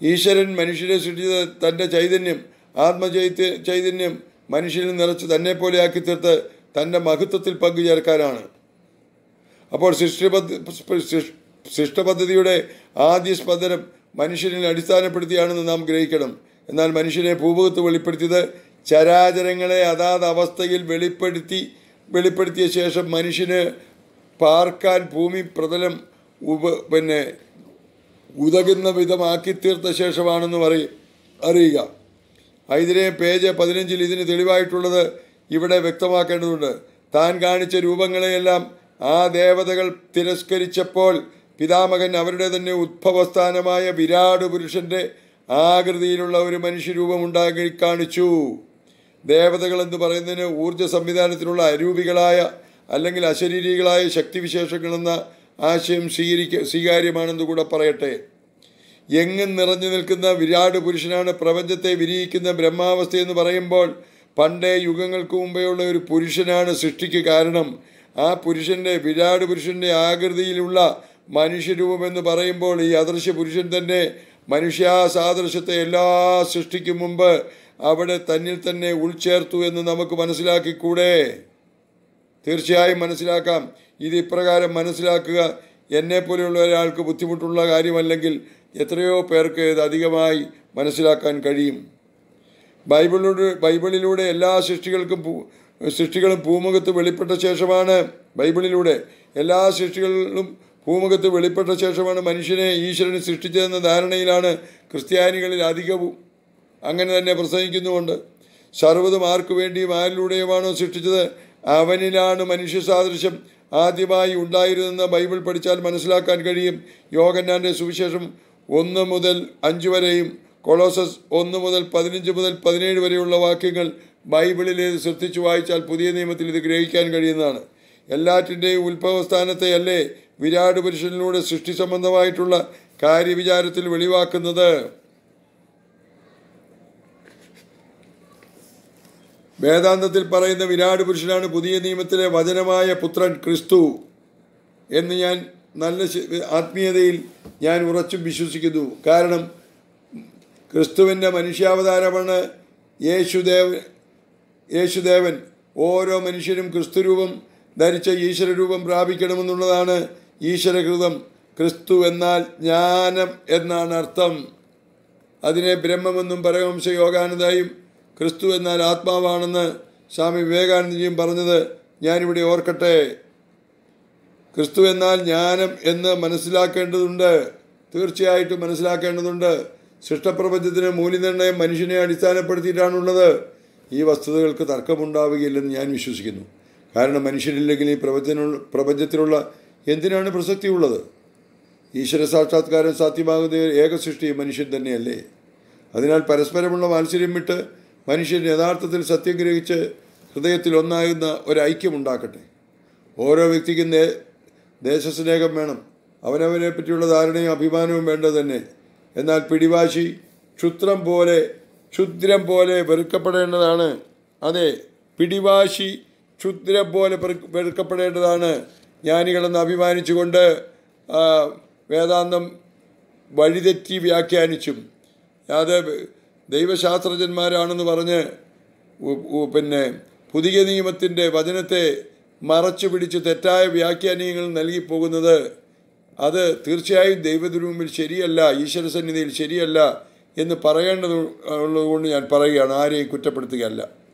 ഈശ്വരൻ മനുഷ്യരെ സൃഷ്ടിച്ച തന്റെ ചൈതന്യം ആത്മചൈത്യ ചൈതന്യം മനുഷ്യനിൽ നിറച്ച് തന്നെ പോലെയാക്കി തീർത്ത് തന്റെ മഹത്വത്തിൽ പങ്കുചേർക്കാനാണ്. അപ്പോൾ സൃഷ്ടിപദ്ധ സൃഷ്ടപദ്ധതിയുടെ ആദ്യ സ്പന്ദനം മനുഷ്യനെ അടിസ്ഥാനപ്പെടുത്തിയാണെന്ന് നാം ഗ്രഹിക്കണം. എന്നാൽ മനുഷ്യനെ ഭൂമുഖത്ത് വെളിപ്പെടുത്തിയത് ചരാചരങ്ങളെ അതാത് അവസ്ഥയിൽ വെളിപ്പെടുത്തി വെളിപ്പെടുത്തിയ ശേഷം മനുഷ്യന് പാർക്കാൻ ഭൂമി പ്രതലം ഉപ പിന്നെ ഉതകുന്ന വിധമാക്കി തീർത്ത ശേഷമാണെന്ന് അറിയുക. ഇതിനെ പേജ് പതിനഞ്ചിൽ ഇതിന് തെളിവായിട്ടുള്ളത് ഇവിടെ വ്യക്തമാക്കേണ്ടതുണ്ട്. താൻ കാണിച്ച രൂപങ്ങളെയെല്ലാം ആ ദേവതകൾ തിരസ്കരിച്ചപ്പോൾ പിതാമകൻ അവരുടെ തന്നെ ഉദ്ഭവസ്ഥാനമായ വിരാട് പുരുഷന്റെ ആകൃതിയിലുള്ള ഒരു മനുഷ്യരൂപം ഉണ്ടാക്കി കാണിച്ചു. ദേവതകൾ എന്ന് പറയുന്നതിന് ഊർജ സംവിധാനത്തിലുള്ള അരൂപികളായ അല്ലെങ്കിൽ അശരീരികളായ ശക്തിവിശേഷങ്ങളെന്ന ആശയം സ്വീകരിക്ക സ്വീകാര്യമാണെന്ന് കൂടെ പറയട്ടെ. എങ്ങും നിറഞ്ഞു നിൽക്കുന്ന വിരാട് പുരുഷനാണ് പ്രപഞ്ചത്തെ വിരിയിക്കുന്ന ബ്രഹ്മാവസ്ഥ എന്ന് പറയുമ്പോൾ പണ്ടേ യുഗങ്ങൾക്ക് മുമ്പേയുള്ള ഒരു പുരുഷനാണ് സൃഷ്ടിക്ക് കാരണം. ആ പുരുഷന്റെ വിരാട് പുരുഷന്റെ ആകൃതിയിലുള്ള മനുഷ്യരൂപമെന്ന് പറയുമ്പോൾ ഈ അദൃശ്യ പുരുഷൻ തന്നെ മനുഷ്യാസാദൃശ്യത്തെ എല്ലാ സൃഷ്ടിക്കും മുമ്പ് അവിടെ തന്നിൽ തന്നെ ഉൾച്ചേർത്തു എന്ന് നമുക്ക് മനസ്സിലാക്കിക്കൂടെ? തീർച്ചയായും മനസ്സിലാക്കാം. ഇത് ഇപ്രകാരം മനസ്സിലാക്കുക. എന്നെ പോലെയുള്ള ഒരാൾക്ക് ബുദ്ധിമുട്ടുള്ള കാര്യമല്ലെങ്കിൽ എത്രയോ പേർക്ക് ഇത് അധികമായി മനസ്സിലാക്കാൻ കഴിയും. ബൈബിളിലൂടെ ബൈബിളിലൂടെ എല്ലാ സൃഷ്ടികൾക്കും സൃഷ്ടികളും ഭൂമുഖത്ത് വെളിപ്പെട്ട ശേഷമാണ് ബൈബിളിലൂടെ എല്ലാ സൃഷ്ടികളിലും ഭൂമുഖത്ത് വെളിപ്പെട്ട ശേഷമാണ് മനുഷ്യനെ ഈശ്വരനെ സൃഷ്ടിച്ചതെന്ന ധാരണയിലാണ് ക്രിസ്ത്യാനികളിൽ അധികവും അങ്ങനെ തന്നെ പ്രസംഗിക്കുന്നുമുണ്ട്. സർവതും ആർക്കു വേണ്ടിയും ആരിലൂടെയുമാണോ സൃഷ്ടിച്ചത്? അവനിലാണ് മനുഷ്യ സാദൃശ്യം ആദ്യമായി ഉണ്ടായിരുന്നെന്ന് ബൈബിൾ പഠിച്ചാൽ മനസ്സിലാക്കാൻ കഴിയും. യോഗന്നാന്റെ സുവിശേഷം ഒന്ന് മുതൽ അഞ്ച് വരെയും കൊളോസസ് ഒന്ന് മുതൽ പതിനഞ്ച് മുതൽ പതിനേഴ് വരെയുള്ള വാക്യങ്ങൾ ബൈബിളിലേത് ശ്രദ്ധിച്ചു വായിച്ചാൽ പുതിയ നിയമത്തിൽ ഇത് ഗ്രഹിക്കാൻ കഴിയുന്നതാണ്. എല്ലാറ്റിന്റെയും ഉത്ഭവസ്ഥാനത്തെ അല്ലേ വിരാട് പുരുഷനിലൂടെ സൃഷ്ടി സംബന്ധമായിട്ടുള്ള കാര്യവിചാരത്തിൽ വെളിവാക്കുന്നത്? വേദാന്തത്തിൽ പറയുന്ന വിരാട് പുരുഷനാണ് പുതിയ നിയമത്തിലെ വചനമായ പുത്രൻ ക്രിസ്തു എന്ന് ഞാൻ നല്ല ആത്മീയതയിൽ ഞാൻ ഉറച്ചും വിശ്വസിക്കുന്നു. കാരണം ക്രിസ്തുവിന്റെ മനുഷ്യാവതാരമാണ് യേശുദേവൻ യേശുദേവൻ. ഓരോ മനുഷ്യനും ക്രിസ്തുരൂപം ധരിച്ച ഈശ്വരരൂപം പ്രാപിക്കണമെന്നുള്ളതാണ് ഈശ്വരകൃതം. ക്രിസ്തു എന്നാൽ ജ്ഞാനം എന്നാണ് അർത്ഥം. അതിനെ ബ്രഹ്മമെന്നും പരമംശ യോഗാനന്ദയും ക്രിസ്തു എന്നാൽ ആത്മാവാണെന്ന് സ്വാമി വിവേകാനന്ദജിയും പറഞ്ഞത് ഞാനിവിടെ ഓർക്കട്ടെ. ക്രിസ്തു എന്നാൽ ജ്ഞാനം എന്ന് മനസ്സിലാക്കേണ്ടതുണ്ട്. തീർച്ചയായിട്ടും മനസ്സിലാക്കേണ്ടതുണ്ട്. സൃഷ്ടപ്രപഞ്ചത്തിന് മൂല്യനിർണയം മനുഷ്യനെ അടിസ്ഥാനപ്പെടുത്തിയിട്ടാണുള്ളത്. ഈ വസ്തുതകൾക്ക് തർക്കമുണ്ടാവുകയില്ലെന്ന് ഞാൻ വിശ്വസിക്കുന്നു. കാരണം മനുഷ്യനില്ലെങ്കിൽ ഈ പ്രപഞ്ചത്തിനുള്ള പ്രപഞ്ചത്തിലുള്ള എന്തിനാണ് പ്രസക്തിയുള്ളത്? ഈശ്വര സാക്ഷാത്കാരം സാധ്യമാകുന്ന ഏക സൃഷ്ടി മനുഷ്യൻ തന്നെയല്ലേ? അതിനാൽ പരസ്പരമുള്ള മാത്സര്യം വിട്ട് മനുഷ്യൻ യഥാർത്ഥത്തിൽ സത്യം ഗ്രഹിച്ച് ഹൃദയത്തിൽ ഒന്നാകുന്ന ഒരു ഐക്യമുണ്ടാക്കട്ടെ ഓരോ വ്യക്തിക്കും ദേശസ്നേഹം വേണം. അവനവനെ പറ്റിയുള്ള ധാരണയും അഭിമാനവും വേണ്ട തന്നെ. എന്നാൽ പിടിവാശി ക്ഷുത്രം പോലെ ക്ഷുദ്രം പോലെ വെറുക്കപ്പെടേണ്ടതാണ്. അതെ പിടിവാശി ക്ഷുദ്രം പോലെ വെറുക്കപ്പെടേണ്ടതാണ്. ജ്ഞാനികളെന്ന് അഭിമാനിച്ചുകൊണ്ട് വേദാന്തം വഴിതെറ്റി വ്യാഖ്യാനിച്ചും. അത് ദൈവശാസ്ത്രജ്ഞന്മാരാണെന്ന് പറഞ്ഞ് പിന്നെ പുതിയ നിയമത്തിന്റെ വചനത്തെ മറച്ചു പിടിച്ച് തെറ്റായ വ്യാഖ്യാനങ്ങൾ നൽകി പോകുന്നത് അത് തീർച്ചയായും ദൈവത്തിനു ശരിയല്ല ഈശ്വര സന്നിധിയിൽ ശരിയല്ല എന്ന് പറയേണ്ടത് ഉള്ളതുകൊണ്ട് ഞാൻ പറയുകയാണ് ആരെയും കുറ്റപ്പെടുത്തുകയല്ല.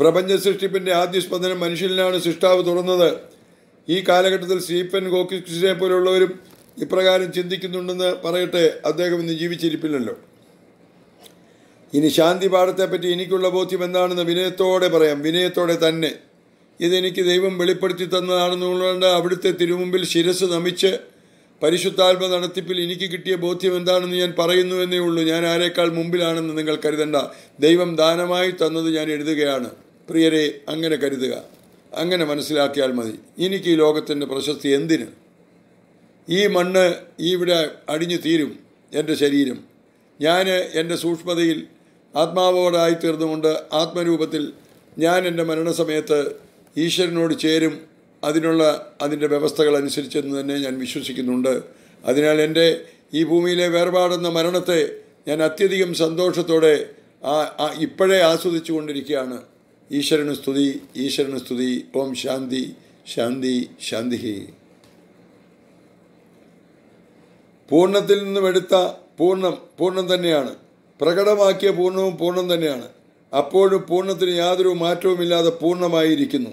പ്രപഞ്ച സൃഷ്ടിപ്പിന്റെ ആദ്യ സ്പന്ദനം മനുഷ്യനിലാണ് സൃഷ്ടാവ് തുറന്നത്. ഈ കാലഘട്ടത്തിൽ സ്റ്റീഫൻ ഗോക്കിസിനെ പോലുള്ളവരും ഇപ്രകാരം ചിന്തിക്കുന്നുണ്ടെന്ന് പറയട്ടെ അദ്ദേഹം ഇന്ന് ജീവിച്ചിരിപ്പില്ലല്ലോ. ഇനി ശാന്തി പാഠത്തെപ്പറ്റി എനിക്കുള്ള ബോധ്യം എന്താണെന്ന് വിനയത്തോടെ പറയാം. വിനയത്തോടെ തന്നെ. ഇതെനിക്ക് ദൈവം വെളിപ്പെടുത്തി തന്നതാണെന്നുള്ളതുകൊണ്ട് അവിടുത്തെ തിരുമുമ്പിൽ ശിരസ് നമിച്ച് പരിശുദ്ധാത്മ നടത്തിപ്പിൽ എനിക്ക് കിട്ടിയ ബോധ്യം എന്താണെന്ന് ഞാൻ പറയുന്നു എന്നേ ഉള്ളൂ. ഞാൻ ആരേക്കാൾ മുമ്പിലാണെന്ന് നിങ്ങൾ കരുതണ്ട. ദൈവം ദാനമായി തന്നത് ഞാൻ എഴുതുകയാണ്. പ്രിയരെ അങ്ങനെ കരുതുക. അങ്ങനെ മനസ്സിലാക്കിയാൽ മതി. എനിക്ക് ഈ ലോകത്തിന്റെ പ്രശസ്തി എന്തിന്? ഈ മണ്ണ് ഇവിടെ അടിഞ്ഞു തീരും എന്റെ ശരീരം. ഞാൻ എന്റെ സൂക്ഷ്മതയിൽ ആത്മാവോടായി തീർന്നുകൊണ്ട് ആത്മരൂപത്തിൽ ഞാൻ എന്റെ മരണസമയത്ത് ഈശ്വരനോട് ചേരും. അതിനുള്ള അതിന്റെ വ്യവസ്ഥകൾ അനുസരിച്ചെന്ന് തന്നെ ഞാൻ വിശ്വസിക്കുന്നുണ്ട്. അതിനാൽ എന്റെ ഈ ഭൂമിയിലെ വേർപാടെന്ന മരണത്തെ ഞാൻ അത്യധികം സന്തോഷത്തോടെ ഇപ്പോഴേ ആസ്വദിച്ചു കൊണ്ടിരിക്കുകയാണ്. ഈശ്വരന് സ്തുതി ഈശ്വരന് സ്തുതി. ഓം ശാന്തി ശാന്തി ശാന്തി പൂർണത്തിൽ നിന്നും എടുത്ത പൂർണം പൂർണം തന്നെയാണ്. പ്രകടമാക്കിയ പൂർണവും പൂർണം തന്നെയാണ്. അപ്പോഴും പൂർണത്തിന് യാതൊരു മാറ്റവുമില്ലാതെ പൂർണമായിരിക്കുന്നു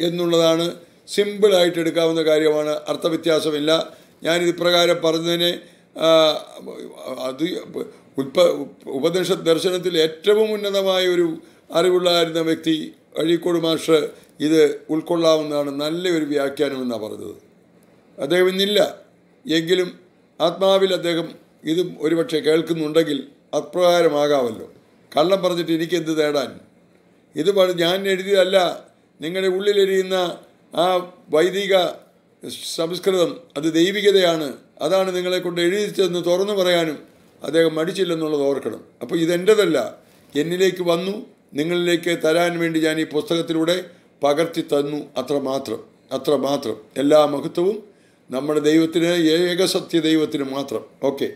എന്നുള്ളതാണ് സിമ്പിളായിട്ട് എടുക്കാവുന്ന കാര്യമാണ്. അർത്ഥവ്യത്യാസമില്ല. ഞാനിത് പ്രകാരം പറഞ്ഞതിനെ അത് ഉൽപ്പ ഉപനിഷ ദർശനത്തിൽ ഏറ്റവും ഉന്നതമായ ഒരു അറിവുള്ളായിരുന്ന വ്യക്തി അഴീക്കോട് മാഷ് ഇത് ഉൾക്കൊള്ളാവുന്നതാണ്. നല്ലൊരു വ്യാഖ്യാനമെന്നാണ് പറഞ്ഞത്. അദ്ദേഹം ഇന്നില്ല. എങ്കിലും ആത്മാവിൽ അദ്ദേഹം ഇതും ഒരുപക്ഷെ കേൾക്കുന്നുണ്ടെങ്കിൽ അപ്രകാരമാകാമല്ലോ. കള്ളം പറഞ്ഞിട്ട് എനിക്കെന്ത് തേടാൻ? ഇത് ഞാൻ എഴുതിയതല്ല. നിങ്ങളുടെ ഉള്ളിലെരിയുന്ന ആ വൈദിക സംസ്കൃതം അത് ദൈവികതയാണ്. അതാണ് നിങ്ങളെ കൊണ്ട് എഴുതിച്ചതെന്ന് തുറന്നു പറയാനും അദ്ദേഹം മടിച്ചില്ലെന്നുള്ളത് ഓർക്കണം. അപ്പോൾ ഇതെന്റെതല്ല. എന്നിലേക്ക് വന്നു. നിങ്ങളിലേക്ക് തരാൻ വേണ്ടി ഞാൻ ഈ പുസ്തകത്തിലൂടെ പകർത്തി തന്നു. അത്രമാത്രം. അത്രമാത്രം. എല്ലാ മഹത്വവും നമ്മുടെ ദൈവത്തിന് ഏകസത്യ ദൈവത്തിന് മാത്രം. ഓക്കെ.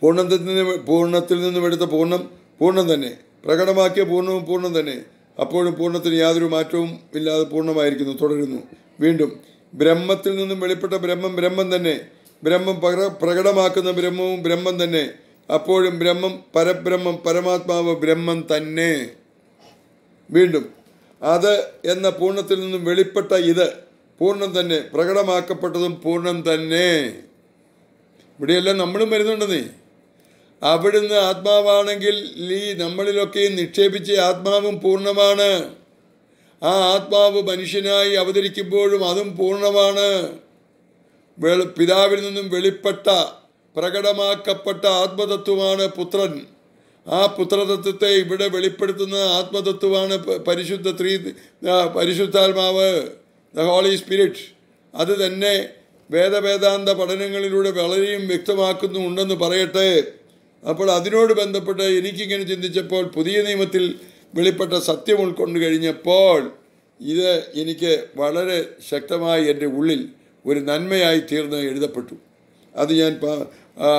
പൂർണത്തിൽ നിന്ന് പൂർണത്തിൽ നിന്നും എടുത്ത പൂർണം പൂർണം തന്നെ. പ്രകടമാക്കിയ പൂർണവും പൂർണം തന്നെ. അപ്പോഴും പൂർണത്തിന് യാതൊരു മാറ്റവും ഇല്ലാതെ പൂർണമായിരിക്കുന്നു തുടരുന്നു. വീണ്ടും ബ്രഹ്മത്തിൽ നിന്നും വെളിപ്പെട്ട ബ്രഹ്മം ബ്രഹ്മം തന്നെ. ബ്രഹ്മം പ്രകടമാക്കുന്ന ബ്രഹ്മവും ബ്രഹ്മം തന്നെ. അപ്പോഴും ബ്രഹ്മം പരബ്രഹ്മം പരമാത്മാവ് ബ്രഹ്മം തന്നെ. വീണ്ടും അത് എന്ന പൂർണത്തിൽ നിന്നും വെളിപ്പെട്ട ഇത് പൂർണം തന്നെ പ്രകടമാക്കപ്പെട്ടതും പൂർണം തന്നെ. ഇവിടെയെല്ലാം നമ്മളും വരുന്നുണ്ടെന്നേ. അവിടുന്ന് ആത്മാവാണെങ്കിൽ ഈ നമ്മളിലൊക്കെ നിക്ഷേപിച്ച ആത്മാവും പൂർണമാണ്. ആ ആത്മാവ് മനുഷ്യനായി അവതരിക്കുമ്പോഴും അതും പൂർണമാണ്. പിതാവിൽ നിന്നും വെളിപ്പെട്ട പ്രകടമാക്കപ്പെട്ട ആത്മതത്വമാണ് പുത്രൻ. ആ പുത്രതത്വത്തെ ഇവിടെ വെളിപ്പെടുത്തുന്ന ആത്മതത്വമാണ് പരിശുദ്ധ ത്രീ പരിശുദ്ധാത്മാവ്. The Holy Spirit. അത് തന്നെ വേദവേദാന്ത പഠനങ്ങളിലൂടെ വളരെയും വ്യക്തമാക്കുന്നുണ്ടെന്ന് പറയട്ടെ. അപ്പോൾ അതിനോട് ബന്ധപ്പെട്ട് എനിക്കിങ്ങനെ ചിന്തിച്ചപ്പോൾ പുതിയ നിയമത്തിൽ വെളിപ്പെട്ട സത്യം ഉൾക്കൊണ്ട് കഴിഞ്ഞപ്പോൾ ഇത് എനിക്ക് വളരെ ശക്തമായി എന്റെ ഉള്ളിൽ ഒരു നന്മയായി തീർന്ന് എഴുതപ്പെട്ടു. അത് ഞാൻ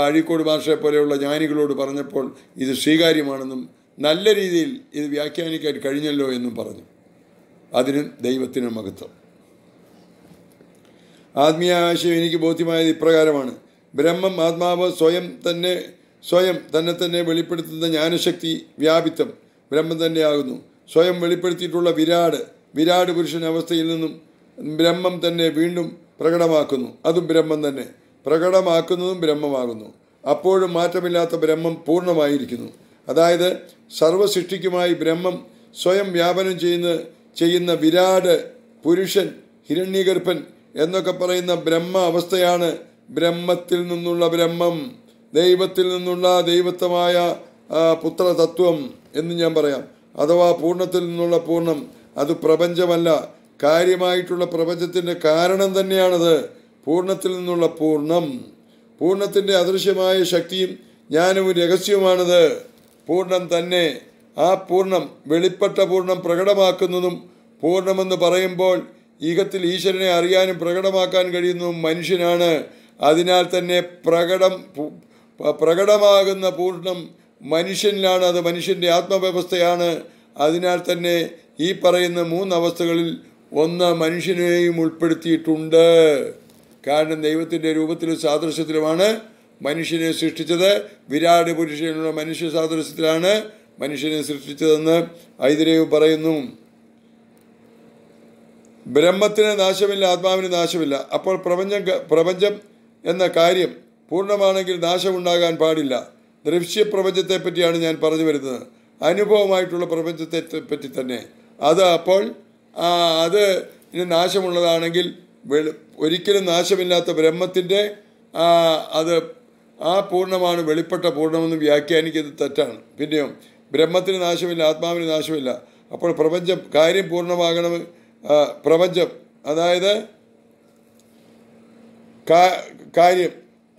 അഴീക്കോട് മാഷെ പോലെയുള്ള ജ്ഞാനികളോട് പറഞ്ഞപ്പോൾ ഇത് സ്വീകാര്യമാണെന്നും നല്ല രീതിയിൽ ഇത് വ്യാഖ്യാനിക്കാൻ കഴിഞ്ഞല്ലോ എന്നും പറഞ്ഞു. അതിനും ദൈവത്തിനും മഹത്വം. ആത്മീയ ആശയം എനിക്ക് ബോധ്യമായത് ഇപ്രകാരമാണ്. ബ്രഹ്മം ആത്മാവ് സ്വയം തന്നെ സ്വയം തന്നെ തന്നെ വെളിപ്പെടുത്തുന്ന ജ്ഞാനശക്തി വ്യാപിത്തം ബ്രഹ്മം തന്നെയാകുന്നു സ്വയം വെളിപ്പെടുത്തിയിട്ടുള്ള വിരാട് വിരാട് പുരുഷൻ അവസ്ഥയിൽ നിന്നും ബ്രഹ്മം തന്നെ വീണ്ടും പ്രകടമാക്കുന്നു. അതും ബ്രഹ്മം തന്നെ. പ്രകടമാക്കുന്നതും ബ്രഹ്മമാകുന്നു. അപ്പോഴും മാറ്റമില്ലാത്ത ബ്രഹ്മം പൂർണമായിരിക്കുന്നു. അതായത് സർവസൃഷ്ടിക്കുമായി ബ്രഹ്മം സ്വയം വ്യാപനം ചെയ്യുന്ന ചെയ്യുന്ന വിരാട് പുരുഷൻ ഹിരണ്യഗർഭൻ എന്നൊക്കെ പറയുന്ന ബ്രഹ്മ അവസ്ഥയാണ് ബ്രഹ്മത്തിൽ നിന്നുള്ള ബ്രഹ്മം ദൈവത്തിൽ നിന്നുള്ള ദൈവത്വമായ പുത്ര പുത്രതത്വം എന്ന് ഞാൻ പറയാം. അഥവാ പൂർണത്തിൽ നിന്നുള്ള പൂർണം അത് പ്രപഞ്ചമല്ല. കാര്യമായിട്ടുള്ള പ്രപഞ്ചത്തിന്റെ കാരണം തന്നെയാണത് പൂർണത്തിൽ നിന്നുള്ള പൂർണം. പൂർണത്തിന്റെ അദൃശ്യമായ ശക്തിയും ജ്ഞാനവും രഹസ്യവുമാണത്. പൂർണം തന്നെ ആ പൂർണം വെളിപ്പെട്ട പൂർണം പ്രകടമാക്കുന്നതും പൂർണമെന്ന് പറയുമ്പോൾ ഈഹത്തിൽ ഈശ്വരനെ അറിയാനും പ്രകടമാക്കാൻ കഴിയുന്ന മനുഷ്യനാണ്. അതിനാൽ തന്നെ പ്രകടം പ്രകടമാകുന്ന പൂർണം മനുഷ്യനിലാണ് അത് മനുഷ്യന്റെ ആത്മവ്യവസ്ഥയാണ്. അതിനാൽ തന്നെ ഈ പറയുന്ന മൂന്ന് അവസ്ഥകളിൽ ഒന്ന് മനുഷ്യനെയും ഉൾപ്പെടുത്തിയിട്ടുണ്ട്. കാരണം ദൈവത്തിന്റെ രൂപത്തിലും സാദൃശ്യത്തിലുമാണ് മനുഷ്യനെ സൃഷ്ടിച്ചത്. വിരാട് പുരുഷനുള്ള മനുഷ്യ സാദൃശ്യത്തിലാണ് മനുഷ്യനെ സൃഷ്ടിച്ചതെന്ന് ഐതിരേവ് പറയുന്നു. ബ്രഹ്മത്തിന് നാശമില്ല ആത്മാവിന് നാശമില്ല. അപ്പോൾ പ്രപഞ്ചം പ്രപഞ്ചം എന്ന കാര്യം പൂർണമാണെങ്കിൽ നാശമുണ്ടാകാൻ പാടില്ല. ദൃശ്യപ്രപഞ്ചത്തെ പറ്റിയാണ് ഞാൻ പറഞ്ഞു വരുന്നത്. അനുഭവമായിട്ടുള്ള പ്രപഞ്ചത്തെ പറ്റി തന്നെ. അത് അപ്പോൾ അത് ഇനി നാശമുള്ളതാണെങ്കിൽ ഒരിക്കലും നാശമില്ലാത്ത ബ്രഹ്മത്തിന്റെ അത് ആ പൂർണമാണ് വെളിപ്പെട്ട പൂർണമെന്ന് വ്യാഖ്യാനിക്കുന്നത് തെറ്റാണ്. പിന്നെയും ബ്രഹ്മത്തിന് നാശമില്ല ആത്മാവിന് നാശമില്ല. അപ്പോൾ പ്രപഞ്ചം കാര്യം പൂർണമാകണം പ്രപഞ്ചം. അതായത് കാര്യം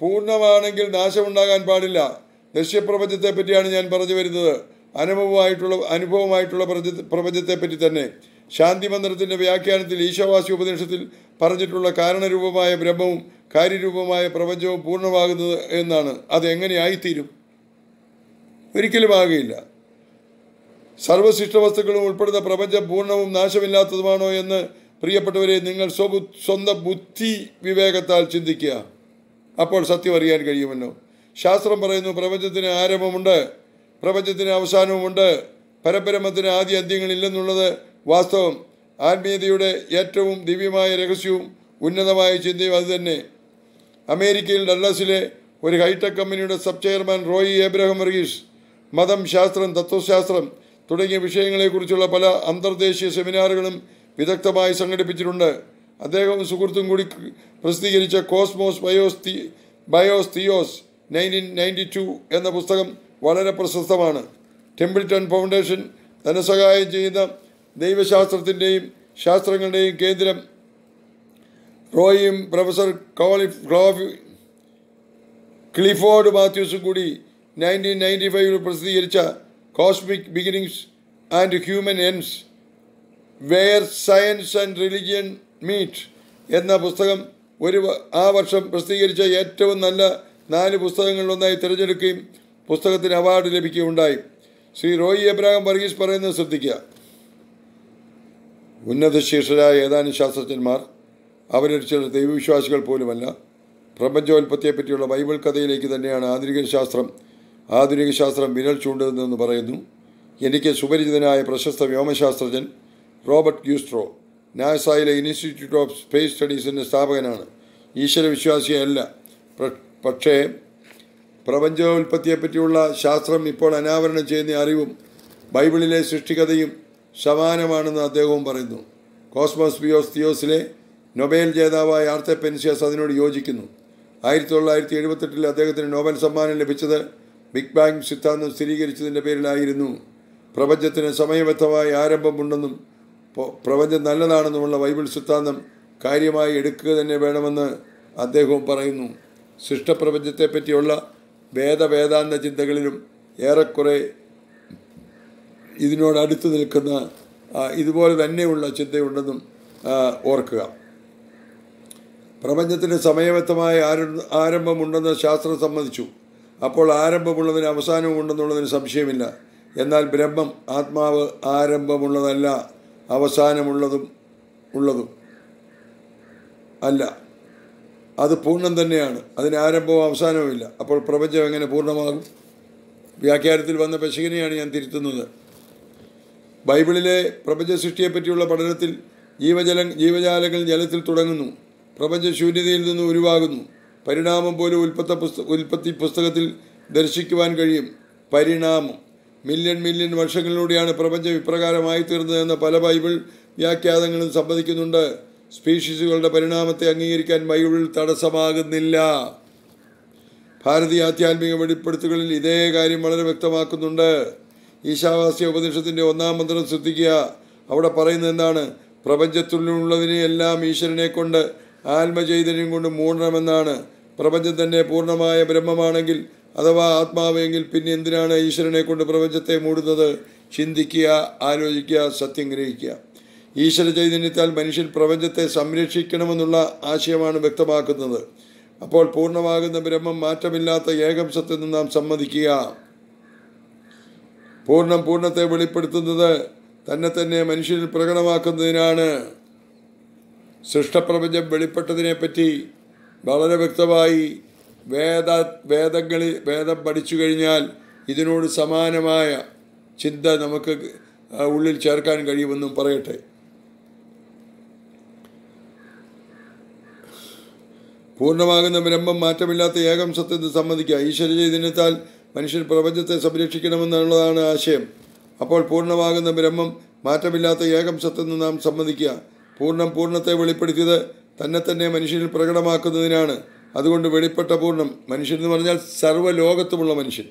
പൂർണമാണെങ്കിൽ നാശമുണ്ടാകാൻ പാടില്ല. ദൃശ്യപ്രപഞ്ചത്തെ പറ്റിയാണ് ഞാൻ പറഞ്ഞു വരുന്നത്. അനുഭവമായിട്ടുള്ള അനുഭവമായിട്ടുള്ള പ്രപഞ്ച- പ്രപഞ്ചത്തെ പറ്റി തന്നെ. ശാന്തി മന്ത്രത്തിന്റെ വ്യാഖ്യാനത്തിൽ ഈശോവാസി ഉപദേശത്തിൽ പറഞ്ഞിട്ടുള്ള കാരണരൂപമായ ബ്രഹ്മവും കാര്യരൂപമായ പ്രപഞ്ചവും പൂർണമാകുന്നത് എന്നാണ്. അത് എങ്ങനെയായിത്തീരും ഒരിക്കലും ആകുകയില്ല സർവശിഷ്ട വസ്തുക്കളും ഉൾപ്പെടുന്ന പ്രപഞ്ചം പൂർണവും നാശമില്ലാത്തതുമാണോ എന്ന് പ്രിയപ്പെട്ടവരെ നിങ്ങൾ സ്വബു സ്വന്തം ബുദ്ധി വിവേകത്താൽ ചിന്തിക്കുക. അപ്പോൾ സത്യം അറിയാൻ കഴിയുമല്ലോ. ശാസ്ത്രം പറയുന്നു പ്രപഞ്ചത്തിന് ആരംഭമുണ്ട് പ്രപഞ്ചത്തിന് അവസാനവുമുണ്ട് പരബ്രഹ്മത്തിന് ആദ്യ അന്ത്യങ്ങളില്ലെന്നുള്ളത് വാസ്തവം. ആത്മീയതയുടെ ഏറ്റവും ദിവ്യമായ രഹസ്യവും ഉന്നതമായ ചിന്തയും അതുതന്നെ അമേരിക്കയിൽ ഡള്ളസിലെ ഒരു ഹൈടെക് കമ്പനിയുടെ സബ് ചെയർമാൻ റോയി എബ്രഹാം വർഗീസ് മതം ശാസ്ത്രം തത്വശാസ്ത്രം തുടങ്ങിയ വിഷയങ്ങളെക്കുറിച്ചുള്ള പല അന്തർദേശീയ സെമിനാറുകളും വിദഗ്ധമായി സംഘടിപ്പിച്ചിട്ടുണ്ട്. അദ്ദേഹവും സുഹൃത്തും കൂടി പ്രസിദ്ധീകരിച്ച കോസ്മോസ് ബയോസ് തി Bios Theos nineteen ninety two എന്ന പുസ്തകം വളരെ പ്രശസ്തമാണ്. ടെമ്പിൾട്ടൺ ഫൗണ്ടേഷൻ ധനസഹായം ചെയ്യുന്ന ദൈവശാസ്ത്രത്തിന്റെയും ശാസ്ത്രങ്ങളുടെയും കേന്ദ്രം റോയിയും പ്രൊഫസർ കോളി ക്ലോഫി ക്ലിഫോർഡ് മാത്യൂസും കൂടി നയന്റീൻ നയന്റി ഫൈവിൽ പ്രസിദ്ധീകരിച്ച Cosmic beginnings and human ends Where Science and Religion Meet എന്ന പുസ്തകം ഒരു ആ വർഷം പ്രസിദ്ധീകരിച്ച ഏറ്റവും നല്ല നാല് പുസ്തകങ്ങളിലൊന്നായി തിരഞ്ഞെടുക്കുകയും പുസ്തകത്തിന് അവാർഡ് ലഭിക്കുകയുണ്ടായി. ശ്രീ റോയി എബ്രാഹിം വർഗീസ് പറയുന്നത് ശ്രദ്ധിക്കുക. ഉന്നത ശീർഷരായ ഏതാനും ശാസ്ത്രജ്ഞന്മാർ അവരിൽ ചില ദൈവവിശ്വാസികൾ പോലുമല്ല പ്രപഞ്ചോൽപത്തിയെപ്പറ്റിയുള്ള ബൈബിൾ കഥയിലേക്ക് തന്നെയാണ് ആധുനിക ശാസ്ത്രം ആധുനിക ശാസ്ത്രം വിരൽ ചൂണ്ടുന്നതെന്ന് പറയുന്നു. എനിക്ക് സുപരിചിതനായ പ്രശസ്ത വ്യോമശാസ്ത്രജ്ഞൻ റോബർട്ട് ഗ്യൂസ്ട്രോ നാസായിലെ ഇൻസ്റ്റിറ്റ്യൂട്ട് ഓഫ് സ്പേസ് സ്റ്റഡീസിന്റെ സ്ഥാപകനാണ്. ഈശ്വരവിശ്വാസിയല്ല. പക്ഷേ പ്രപഞ്ചോൽപ്പത്തിയെപ്പറ്റിയുള്ള ശാസ്ത്രം ഇപ്പോൾ അനാവരണം ചെയ്യുന്ന അറിവും ബൈബിളിലെ സൃഷ്ടികഥയും സമാനമാണെന്ന് അദ്ദേഹവും പറയുന്നു. കോസ്മോസ് ബിയോസ് തിയോസിലെ നൊബേൽ ജേതാവായ ആർത്തെ പെൻസിയസ് അതിനോട് യോജിക്കുന്നു. ആയിരത്തി തൊള്ളായിരത്തി എഴുപത്തെട്ടിൽ അദ്ദേഹത്തിന് നോബൽ സമ്മാനം ലഭിച്ചത് ബിഗ് ബാങ് സിദ്ധാന്തം സ്ഥിരീകരിച്ചതിന്റെ പേരിലായിരുന്നു. പ്രപഞ്ചത്തിന് സമയബദ്ധമായ ആരംഭമുണ്ടെന്നും പ്രപഞ്ചം നല്ലതാണെന്നുമുള്ള ബൈബിൾ സിദ്ധാന്തം കാര്യമായി എടുക്കുക തന്നെ വേണമെന്ന് അദ്ദേഹവും പറയുന്നു. സൃഷ്ടപ്രപഞ്ചത്തെപ്പറ്റിയുള്ള വേദവേദാന്ത ചിന്തകളിലും ഏറെക്കുറെ ഇതിനോട് നിൽക്കുന്ന ഇതുപോലെ തന്നെയുള്ള ചിന്തയുണ്ടെന്നും ഓർക്കുക. പ്രപഞ്ചത്തിന് സമയബദ്ധമായ ആര- ആരംഭമുണ്ടെന്ന് ശാസ്ത്രം സമ്മതിച്ചു. അപ്പോൾ ആരംഭമുള്ളതിന് അവസാനവും ഉണ്ടെന്നുള്ളതിന് സംശയമില്ല. എന്നാൽ ബ്രഹ്മം ആത്മാവ് ആരംഭമുള്ളതല്ല അവസാനമുള്ളതും ഉള്ളതും അല്ല. അത് പൂർണം തന്നെയാണ്. അതിന് ആരംഭവും അവസാനവുമില്ല അപ്പോൾ പ്രപഞ്ചം എങ്ങനെ പൂർണമാകും? വ്യാഖ്യാനത്തിൽ വന്ന പശുവിനെയാണ് ഞാൻ തിരുത്തുന്നത്. ബൈബിളിലെ പ്രപഞ്ച സൃഷ്ടിയെപ്പറ്റിയുള്ള പഠനത്തിൽ ജീവജല ജീവജാലങ്ങൾ ജലത്തിൽ തുടങ്ങുന്നു. പ്രപഞ്ച ശൂന്യതയിൽ നിന്ന് ഉരുവാകുന്നു. പരിണാമം പോലും ഉൽപ്പത്ത പുസ്തക ഉൽപ്പത്തി പുസ്തകത്തിൽ ദർശിക്കുവാൻ കഴിയും. പരിണാമം. മില്യൺ മില്യൺ വർഷങ്ങളിലൂടെയാണ് പ്രപഞ്ചം ഇപ്രകാരമായി തീർന്നതെന്ന് പല ബൈബിൾ വ്യാഖ്യാതങ്ങളും സമ്മതിക്കുന്നുണ്ട് സ്പീഷീസുകളുടെ പരിണാമത്തെ അംഗീകരിക്കാൻ ബൈബിൾ തടസ്സമാകുന്നില്ല. ഭാരതീയ ആധ്യാത്മിക വെളിപ്പെടുത്തുകളിൽ ഇതേ കാര്യം വളരെ വ്യക്തമാക്കുന്നുണ്ട്. ഈശാവാസ്യ ഉപനിഷത്തിന്റെ ഒന്നാം മന്ത്രം ശ്രദ്ധിക്കുക. അവിടെ പറയുന്നത് എന്താണ്? പ്രപഞ്ചത്തിലുള്ളതിനെയെല്ലാം ഈശ്വരനെ കൊണ്ട് ആത്മചൈതന്യം കൊണ്ട് മൂടണമെന്നാണ്. പ്രപഞ്ചം തന്നെ പൂർണമായ ബ്രഹ്മമാണെങ്കിൽ അഥവാ ആത്മാവെങ്കിൽ പിന്നെ എന്തിനാണ് ഈശ്വരനെ കൊണ്ട് പ്രപഞ്ചത്തെ മൂടുന്നത്? ചിന്തിക്കുക ആലോചിക്കുക സത്യം ഗ്രഹിക്കുക. ഈശ്വര ചൈതന്യത്താൽ മനുഷ്യൻ പ്രപഞ്ചത്തെ സംരക്ഷിക്കണമെന്നുള്ള ആശയമാണ് വ്യക്തമാക്കുന്നത്. അപ്പോൾ പൂർണമാകുന്ന ബ്രഹ്മം മാറ്റമില്ലാത്ത ഏകം സത്യം നാം സമ്മതിക്കുക. പൂർണം പൂർണത്തെ വെളിപ്പെടുത്തുന്നത് തന്നെ തന്നെ മനുഷ്യനിൽ പ്രകടമാക്കുന്നതിനാണ്. സൃഷ്ടപ്രപഞ്ചം വെളിപ്പെട്ടതിനെപ്പറ്റി വളരെ വ്യക്തമായി വേദ വേദങ്ങളിൽ വേദം പഠിച്ചു കഴിഞ്ഞാൽ ഇതിനോട് സമാനമായ ചിന്ത നമുക്ക് ഉള്ളിൽ ചേർക്കാൻ കഴിയുമെന്നും പറയട്ടെ. പൂർണമാകുന്ന ബ്രഹ്മം മാറ്റമില്ലാത്ത ഏകം സത്യത്തെ സമ്മതിക്കുക ഈശ്വര ചൈതന്യത്താൽ മനുഷ്യൻ പ്രപഞ്ചത്തെ സംരക്ഷിക്കണമെന്നുള്ളതാണ് ആശയം. അപ്പോൾ പൂർണമാകുന്ന ബ്രഹ്മം മാറ്റമില്ലാത്ത ഏകം സത്യം നാം സമ്മതിക്കുക പൂർണം പൂർണത്തെ വെളിപ്പെടുത്തിയത് തന്നെ തന്നെ മനുഷ്യനിൽ പ്രകടമാക്കുന്നതിനാണ്. അതുകൊണ്ട് വെളിപ്പെട്ട പൂർണം മനുഷ്യൻ എന്ന് പറഞ്ഞാൽ സർവലോകത്തുമുള്ള മനുഷ്യൻ.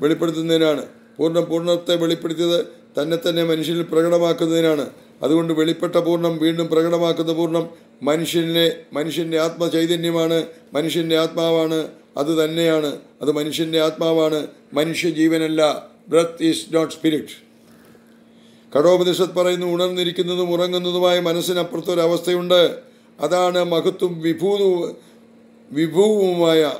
വെളിപ്പെടുത്തുന്നതിനാണ്. പൂർണം പൂർണത്തെ വെളിപ്പെടുത്തിയത് തന്നെ തന്നെ മനുഷ്യനിൽ പ്രകടമാക്കുന്നതിനാണ്. അതുകൊണ്ട് വെളിപ്പെട്ട പൂർണം വീണ്ടും പ്രകടമാക്കുന്ന പൂർണം മനുഷ്യനെ മനുഷ്യന്റെ ആത്മചൈതന്യമാണ് മനുഷ്യന്റെ ആത്മാവാണ് അത് തന്നെയാണ് അത് മനുഷ്യന്റെ ആത്മാവാണ് മനുഷ്യ ജീവനല്ല ബ്രത്ത് ഈസ് നോട്ട് സ്പിരിറ്റ് കടോപദേശത്ത് പറയുന്നു ഉണർന്നിരിക്കുന്നതും ഉറങ്ങുന്നതുമായ മനസ്സിനപ്പുറത്തൊരവസ്ഥയുണ്ട്. അതാണ് മഹത്വം വിഭൂതു വിഭൂവുമായ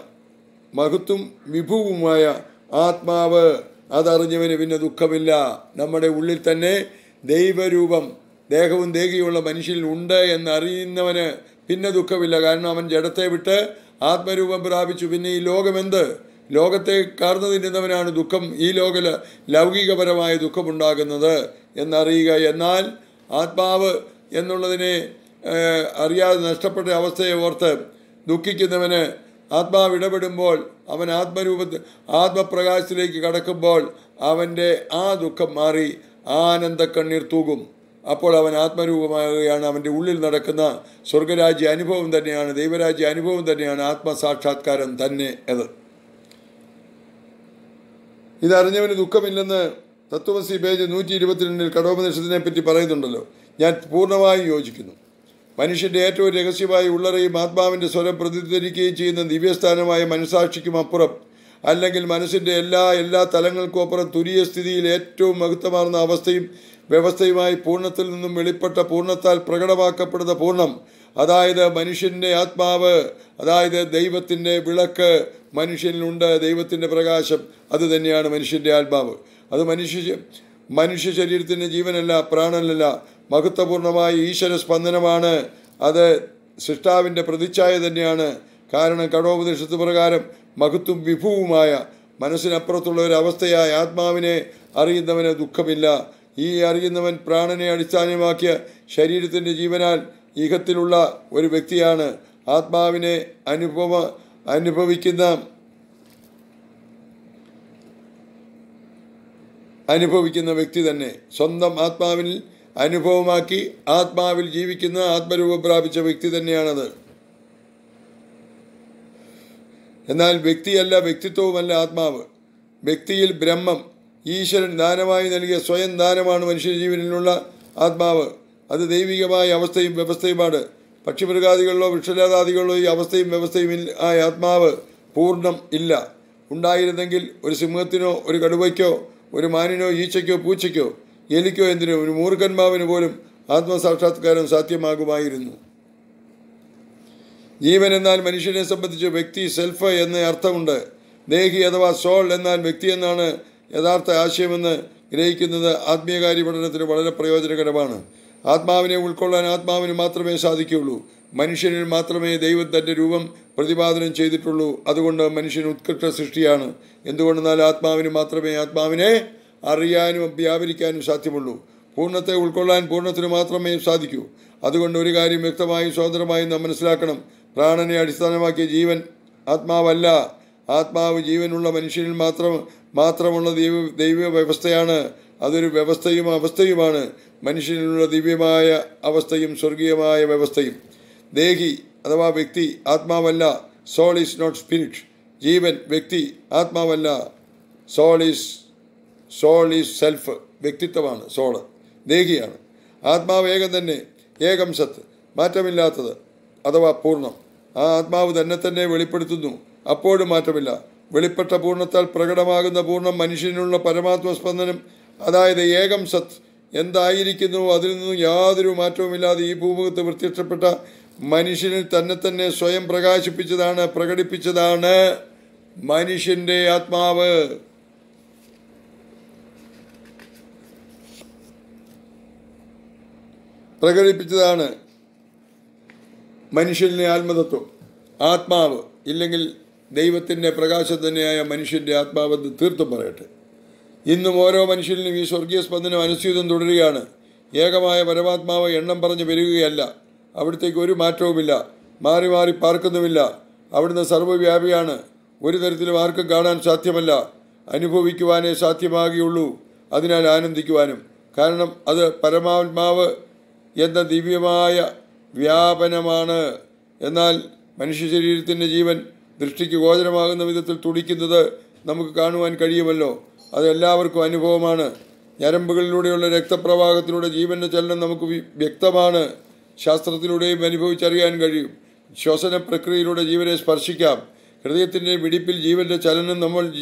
മഹത്വം വിഭൂവുമായ ആത്മാവ്. അതറിഞ്ഞവന് പിന്നെ ദുഃഖമില്ല. നമ്മുടെ ഉള്ളിൽ തന്നെ ദൈവരൂപം ദേഹവും ദേഹിയുള്ള മനുഷ്യനിൽ ഉണ്ട് എന്നറിയുന്നവന് പിന്നെ ദുഃഖമില്ല. കാരണം അവൻ ജഡത്തെ വിട്ട് ആത്മരൂപം പ്രാപിച്ചു. പിന്നെ ഈ ലോകമെന്ത്? ലോകത്തെ കാർന്നു തിന്നുന്നവനാണ് ദുഃഖം. ഈ ലോക ലൗകികപരമായ ദുഃഖമുണ്ടാകുന്നത് എന്നറിയുക. എന്നാൽ ആത്മാവ് എന്നുള്ളതിനെ അറിയാതെ നഷ്ടപ്പെട്ട അവസ്ഥയെ ഓർത്ത് ദുഃഖിക്കുന്നവന് ആത്മാവ് ഇടപെടുമ്പോൾ അവൻ ആത്മരൂപത്തിൽ ആത്മപ്രകാശത്തിലേക്ക് കടക്കുമ്പോൾ അവന്റെ ആ ദുഃഖം മാറി ആനന്ദ കണ്ണീർ തൂകും. അപ്പോൾ അവൻ ആത്മരൂപമാകുകയാണ്. അവന്റെ ഉള്ളിൽ നടക്കുന്ന സ്വർഗരാജ്യ അനുഭവം തന്നെയാണ് ദൈവരാജ്യ അനുഭവം തന്നെയാണ് ആത്മസാക്ഷാത്കാരം തന്നെ അത്. ഇതറിഞ്ഞവന് ദുഃഖമില്ലെന്ന് തത്വമസി പേജ് നൂറ്റി ഇരുപത്തിരണ്ടിൽ കടോപനിഷത്തിനെ പറ്റി പറയുന്നുണ്ടല്ലോ. ഞാൻ പൂർണമായും യോജിക്കുന്നു. മനുഷ്യന്റെ ഏറ്റവും രഹസ്യമായി ഉള്ളറയും ആത്മാവിന്റെ സ്വരം പ്രതിധ്വനിക്കുകയും ചെയ്യുന്ന ദിവ്യസ്ഥാനമായ മനസാക്ഷിക്കും അപ്പുറം. അല്ലെങ്കിൽ മനസ്സിന്റെ എല്ലാ എല്ലാ തലങ്ങൾക്കും അപ്പുറം തുരിയ സ്ഥിതിയിൽ ഏറ്റവും മഹത്വമാർന്ന അവസ്ഥയും വ്യവസ്ഥയുമായി പൂർണത്തിൽ നിന്നും വെളിപ്പെട്ട പൂർണത്താൽ പ്രകടമാക്കപ്പെടുന്ന പൂർണം. അതായത് മനുഷ്യന്റെ ആത്മാവ് അതായത് ദൈവത്തിന്റെ വിളക്ക് മനുഷ്യനിലുണ്ട് ദൈവത്തിന്റെ പ്രകാശം. അത് തന്നെയാണ് മനുഷ്യന്റെ ആത്മാവ്. അത് മനുഷ്യ മനുഷ്യ ശരീരത്തിന്റെ ജീവനല്ല പ്രാണനല്ല മഹത്വപൂർണമായ ഈശ്വര സ്പന്ദനമാണ്. അത് സൃഷ്ടാവിന്റെ പ്രതിച്ഛായ തന്നെയാണ്. കാരണം കടോപനിഷത്ത് പ്രകാരം മഹത്വം വിഭുവുമായ മനസ്സിനപ്പുറത്തുള്ള ഒരു അവസ്ഥയായ ആത്മാവിനെ അറിയുന്നവന് ദുഃഖമില്ല. ഈ അറിയുന്നവൻ പ്രാണനെ അടിസ്ഥാനമാക്കിയ ശരീരത്തിന്റെ ജീവനാൽ ഈഹത്തിലുള്ള ഒരു വ്യക്തിയാണ്. ആത്മാവിനെ അനുഭവ അനുഭവിക്കുന്ന അനുഭവിക്കുന്ന വ്യക്തി തന്നെ സ്വന്തം ആത്മാവിൽ അനുഭവമാക്കി ആത്മാവിൽ ജീവിക്കുന്ന ആത്മരൂപം പ്രാപിച്ച വ്യക്തി തന്നെയാണത്. എന്നാൽ വ്യക്തിയല്ല വ്യക്തിത്വവുമല്ല ആത്മാവ്. വ്യക്തിയിൽ ബ്രഹ്മം ഈശ്വരൻ ദാനമായി നൽകിയ സ്വയം ദാനമാണ് മനുഷ്യജീവനിലുള്ള ആത്മാവ്. അത് ദൈവികമായ അവസ്ഥയും വ്യവസ്ഥയുമാണ്. പക്ഷിമൃഗാദികളിലോ വൃക്ഷലതാദികളിലോ ഈ അവസ്ഥയും വ്യവസ്ഥയും ആ ആത്മാവ് പൂർണം ഇല്ല. ഉണ്ടായിരുന്നെങ്കിൽ ഒരു സിംഹത്തിനോ ഒരു കടുവയ്ക്കോ ഒരു മാനിനോ ഈച്ചയ്ക്കോ പൂച്ചയ്ക്കോ എലിക്കോ എന്തിനോ ഒരു മൂർഖന്മാവിന് പോലും ആത്മസാക്ഷാത്കാരം സാധ്യമാകുമായിരുന്നു. ജീവൻ എന്നാൽ മനുഷ്യനെ സംബന്ധിച്ച് വ്യക്തി സെൽഫ് എന്ന അർത്ഥമുണ്ട്. ദേഹി അഥവാ സോൾ എന്നാൽ വ്യക്തി എന്നാണ് യഥാർത്ഥ ആശയമെന്ന് ഗ്രഹിക്കുന്നത് ആത്മീയകാര്യ പഠനത്തിന് വളരെ പ്രയോജനകരമാണ്. ആത്മാവിനെ ഉൾക്കൊള്ളാൻ ആത്മാവിന് മാത്രമേ സാധിക്കുകയുള്ളൂ. മനുഷ്യനിൽ മാത്രമേ ദൈവം തന്റെ രൂപം പ്രതിപാദനം ചെയ്തിട്ടുള്ളൂ. അതുകൊണ്ട് മനുഷ്യൻ ഉത്കൃഷ്ട സൃഷ്ടിയാണ്. എന്തുകൊണ്ടെന്നാൽ ആത്മാവിന് മാത്രമേ ആത്മാവിനെ അറിയാനും വ്യാപരിക്കാനും സാധ്യമുള്ളൂ. പൂർണത്തെ ഉൾക്കൊള്ളാൻ പൂർണത്തിന് മാത്രമേ സാധിക്കൂ. അതുകൊണ്ട് ഒരു കാര്യം വ്യക്തമായും സ്വതന്ത്രമായും നാം മനസ്സിലാക്കണം. പ്രാണനെ അടിസ്ഥാനമാക്കിയ ജീവൻ ആത്മാവല്ല. ആത്മാവ് ജീവനുള്ള മനുഷ്യനിൽ മാത്രം മാത്രമുള്ള ദൈവ ദൈവ വ്യവസ്ഥയാണ്. അതൊരു വ്യവസ്ഥയും അവസ്ഥയുമാണ്. മനുഷ്യനിലുള്ള ദിവ്യമായ അവസ്ഥയും സ്വർഗീയമായ വ്യവസ്ഥയും. ദേഹി അഥവാ വ്യക്തി ആത്മാവല്ല സോൾ ഈസ് നോട്ട് സ്പിരിറ്റ് ജീവൻ വ്യക്തി ആത്മാവല്ല soul is soul is self വ്യക്തിത്വമാണ് സോൾ ദേഹിയാണ്. ആത്മാവ് ഏകം തന്നെ ഏകം സത്ത്. മാറ്റമില്ലാത്തത് അഥവാ പൂർണം. ആ ആത്മാവ് തന്നെ തന്നെ വെളിപ്പെടുത്തുന്നു. അപ്പോഴും മാറ്റമില്ല. വെളിപ്പെട്ട പൂർണത്താൽ പ്രകടമാകുന്ന പൂർണം മനുഷ്യനുള്ള പരമാത്മ സ്പന്ദനം അതായത് ഏകം സത്ത്. എന്തായിരിക്കുന്നു? അതിൽ നിന്നും യാതൊരു മാറ്റവുമില്ലാതെ ഈ ഭൂമുഖത്ത് പ്രത്യക്ഷപ്പെട്ട മനുഷ്യനിൽ തന്നെ തന്നെ സ്വയം പ്രകാശിപ്പിച്ചതാണ് പ്രകടിപ്പിച്ചതാണ് മനുഷ്യന്റെ ആത്മാവ്. പ്രകടിപ്പിച്ചതാണ് മനുഷ്യനെ ആത്മതത്വം ആത്മാവ്. ഇല്ലെങ്കിൽ ദൈവത്തിന്റെ പ്രകാശം തന്നെയായ മനുഷ്യന്റെ ആത്മാവെന്ന് തീർത്തും പറയട്ടെ. ഇന്നും ഓരോ മനുഷ്യനിലും ഈ സ്വർഗീയ സ്പന്ദനം അനുസ്യൂതം തുടരുകയാണ്. ഏകമായ പരമാത്മാവ് എണ്ണം പറഞ്ഞ് വരികയല്ല അവിടത്തേക്ക് ഒരു മാറ്റവുമില്ല. മാറി മാറി പാർക്കുന്നുമില്ല. അവിടുന്ന് സർവവ്യാപിയാണ് ഒരു തരത്തിലും ആർക്കും കാണാൻ സാധ്യമല്ല. അനുഭവിക്കുവാനേ സാധ്യമാകുകയുള്ളൂ. അതിനാൽ ആനന്ദിക്കുവാനും. കാരണം അത് പരമാത്മാവ് എന്ന ദിവ്യമായ വ്യാപനമാണ്. എന്നാൽ മനുഷ്യ ശരീരത്തിന്റെ ജീവൻ ദൃഷ്ടിക്ക് ഗോചരമാകുന്ന വിധത്തിൽ തുടിക്കുന്നത് നമുക്ക് കാണുവാൻ കഴിയുമല്ലോ. അത് എല്ലാവർക്കും അനുഭവമാണ്. ഞരമ്പുകളിലൂടെയുള്ള രക്തപ്രവാഹത്തിലൂടെ ജീവന്റെ ചലനം നമുക്ക് വ്യക്തമാണ്. ശാസ്ത്രത്തിലൂടെയും അനുഭവിച്ചറിയാൻ കഴിയും. ശ്വസന പ്രക്രിയയിലൂടെ ജീവനെ സ്പർശിക്കാം. ഹൃദയത്തിന്റെ മിടിപ്പിൽ ജീവന്റെ ചലനം നമ്മൾ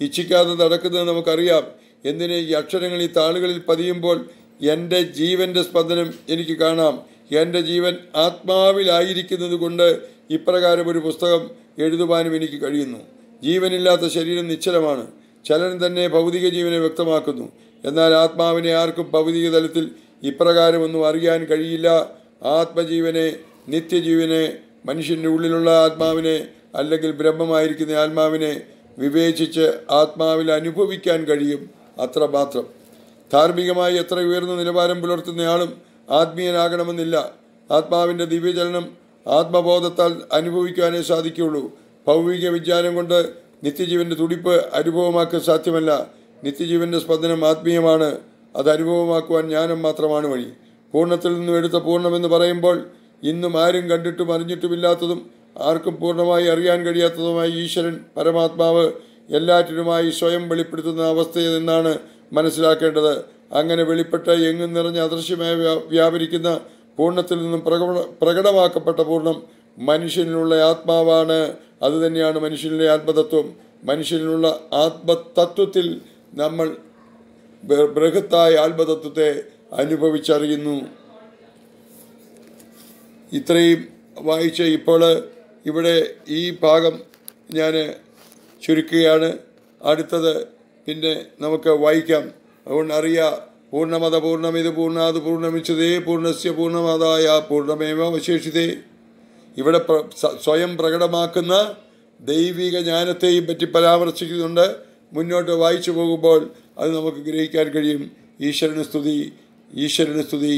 ഇച്ഛിക്കാതെ നടക്കുന്നത് നമുക്കറിയാം. എന്തിന് ഈ അക്ഷരങ്ങൾ ഈ താളുകളിൽ പതിയുമ്പോൾ എന്റെ ജീവന്റെ സ്പന്ദനം എനിക്ക് കാണാം. എന്റെ ജീവൻ ആത്മാവിലായിരിക്കുന്നത് കൊണ്ട് ഇപ്രകാരം ഒരു പുസ്തകം എഴുതുവാനും എനിക്ക് കഴിയുന്നു. ജീവനില്ലാത്ത ശരീരം നിശ്ചലമാണ്. ചലനം തന്നെ ഭൗതിക ജീവനെ വ്യക്തമാക്കുന്നു. എന്നാൽ ആത്മാവിനെ ആർക്കും ഭൗതിക തലത്തിൽ ഇപ്രകാരമൊന്നും അറിയാൻ കഴിയില്ല. ആത്മജീവനെ നിത്യജീവനെ മനുഷ്യന്റെ ഉള്ളിലുള്ള ആത്മാവിനെ അല്ലെങ്കിൽ ബ്രഹ്മമായിരിക്കുന്ന ആത്മാവിനെ വിവേചിച്ച് ആത്മാവിൽ അനുഭവിക്കാൻ കഴിയും അത്രമാത്രം ധാർമ്മികമായി എത്ര ഉയർന്ന നിലവാരം പുലർത്തുന്നയാളും ആത്മീയനാകണമെന്നില്ല. ആത്മാവിന്റെ ദിവ്യചലനം ആത്മബോധത്താൽ അനുഭവിക്കാനേ സാധിക്കുകയുള്ളൂ. ഭൗതിക വിജ്ഞാനം കൊണ്ട് നിത്യജീവന്റെ തുടിപ്പ് അനുഭവമാക്കാൻ സാധ്യമല്ല. നിത്യജീവന്റെ സ്പന്ദനം ആത്മീയമാണ്. അത് അനുഭവമാക്കുവാൻ ജ്ഞാനം മാത്രമാണ് വഴി. പൂർണത്തിൽ നിന്നും എടുത്ത പൂർണമെന്ന് പറയുമ്പോൾ ഇന്നും ആരും കണ്ടിട്ടും അറിഞ്ഞിട്ടുമില്ലാത്തതും ആർക്കും പൂർണമായി അറിയാൻ കഴിയാത്തതുമായി ഈശ്വരൻ പരമാത്മാവ് എല്ലാറ്റിനുമായി സ്വയം വെളിപ്പെടുത്തുന്ന അവസ്ഥയിൽ നിന്നാണ് മനസ്സിലാക്കേണ്ടത്. അങ്ങനെ വെളിപ്പെട്ട എങ്ങും നിറഞ്ഞ അദൃശ്യമായി വ്യാ- വ്യാപരിക്കുന്ന പൂർണത്തിൽ നിന്നും പ്രകട പ്രകടമാക്കപ്പെട്ട പൂർണം മനുഷ്യനിലുള്ള ആത്മാവാണ്. അതുതന്നെയാണ് മനുഷ്യനിലെ ആത്മതത്വം. മനുഷ്യനിലുള്ള ആത്മതത്വത്തിൽ നമ്മൾ ബൃഹത്തായ ആത്മതത്വത്തെ അനുഭവിച്ചറിയുന്നു. ഇത്രയും വായിച്ച് ഇപ്പോൾ ഇവിടെ ഈ ഭാഗം ഞാൻ ചുരുക്കുകയാണ്. അടുത്തത് പിന്നെ നമുക്ക് വായിക്കാം. അതുകൊണ്ട് അറിയാം പൂർണമത പൂർണം പൂർണമിത് പൂർണാത് പൂർണമിച്ചതേ പൂർണസ്യ പൂർണമതായ പൂർണമേവ അവശേഷിതേ. ഇവിടെ സ്വയം പ്രകടമാക്കുന്ന ദൈവിക ജ്ഞാനത്തെയും പറ്റി പരാമർശിക്കുന്നുണ്ട്. മുന്നോട്ട് വായിച്ചു പോകുമ്പോൾ അത് നമുക്ക് ഗ്രഹിക്കാൻ കഴിയും. ഈശ്വരന് സ്തുതി. ഈശ്വരന് സ്തുതി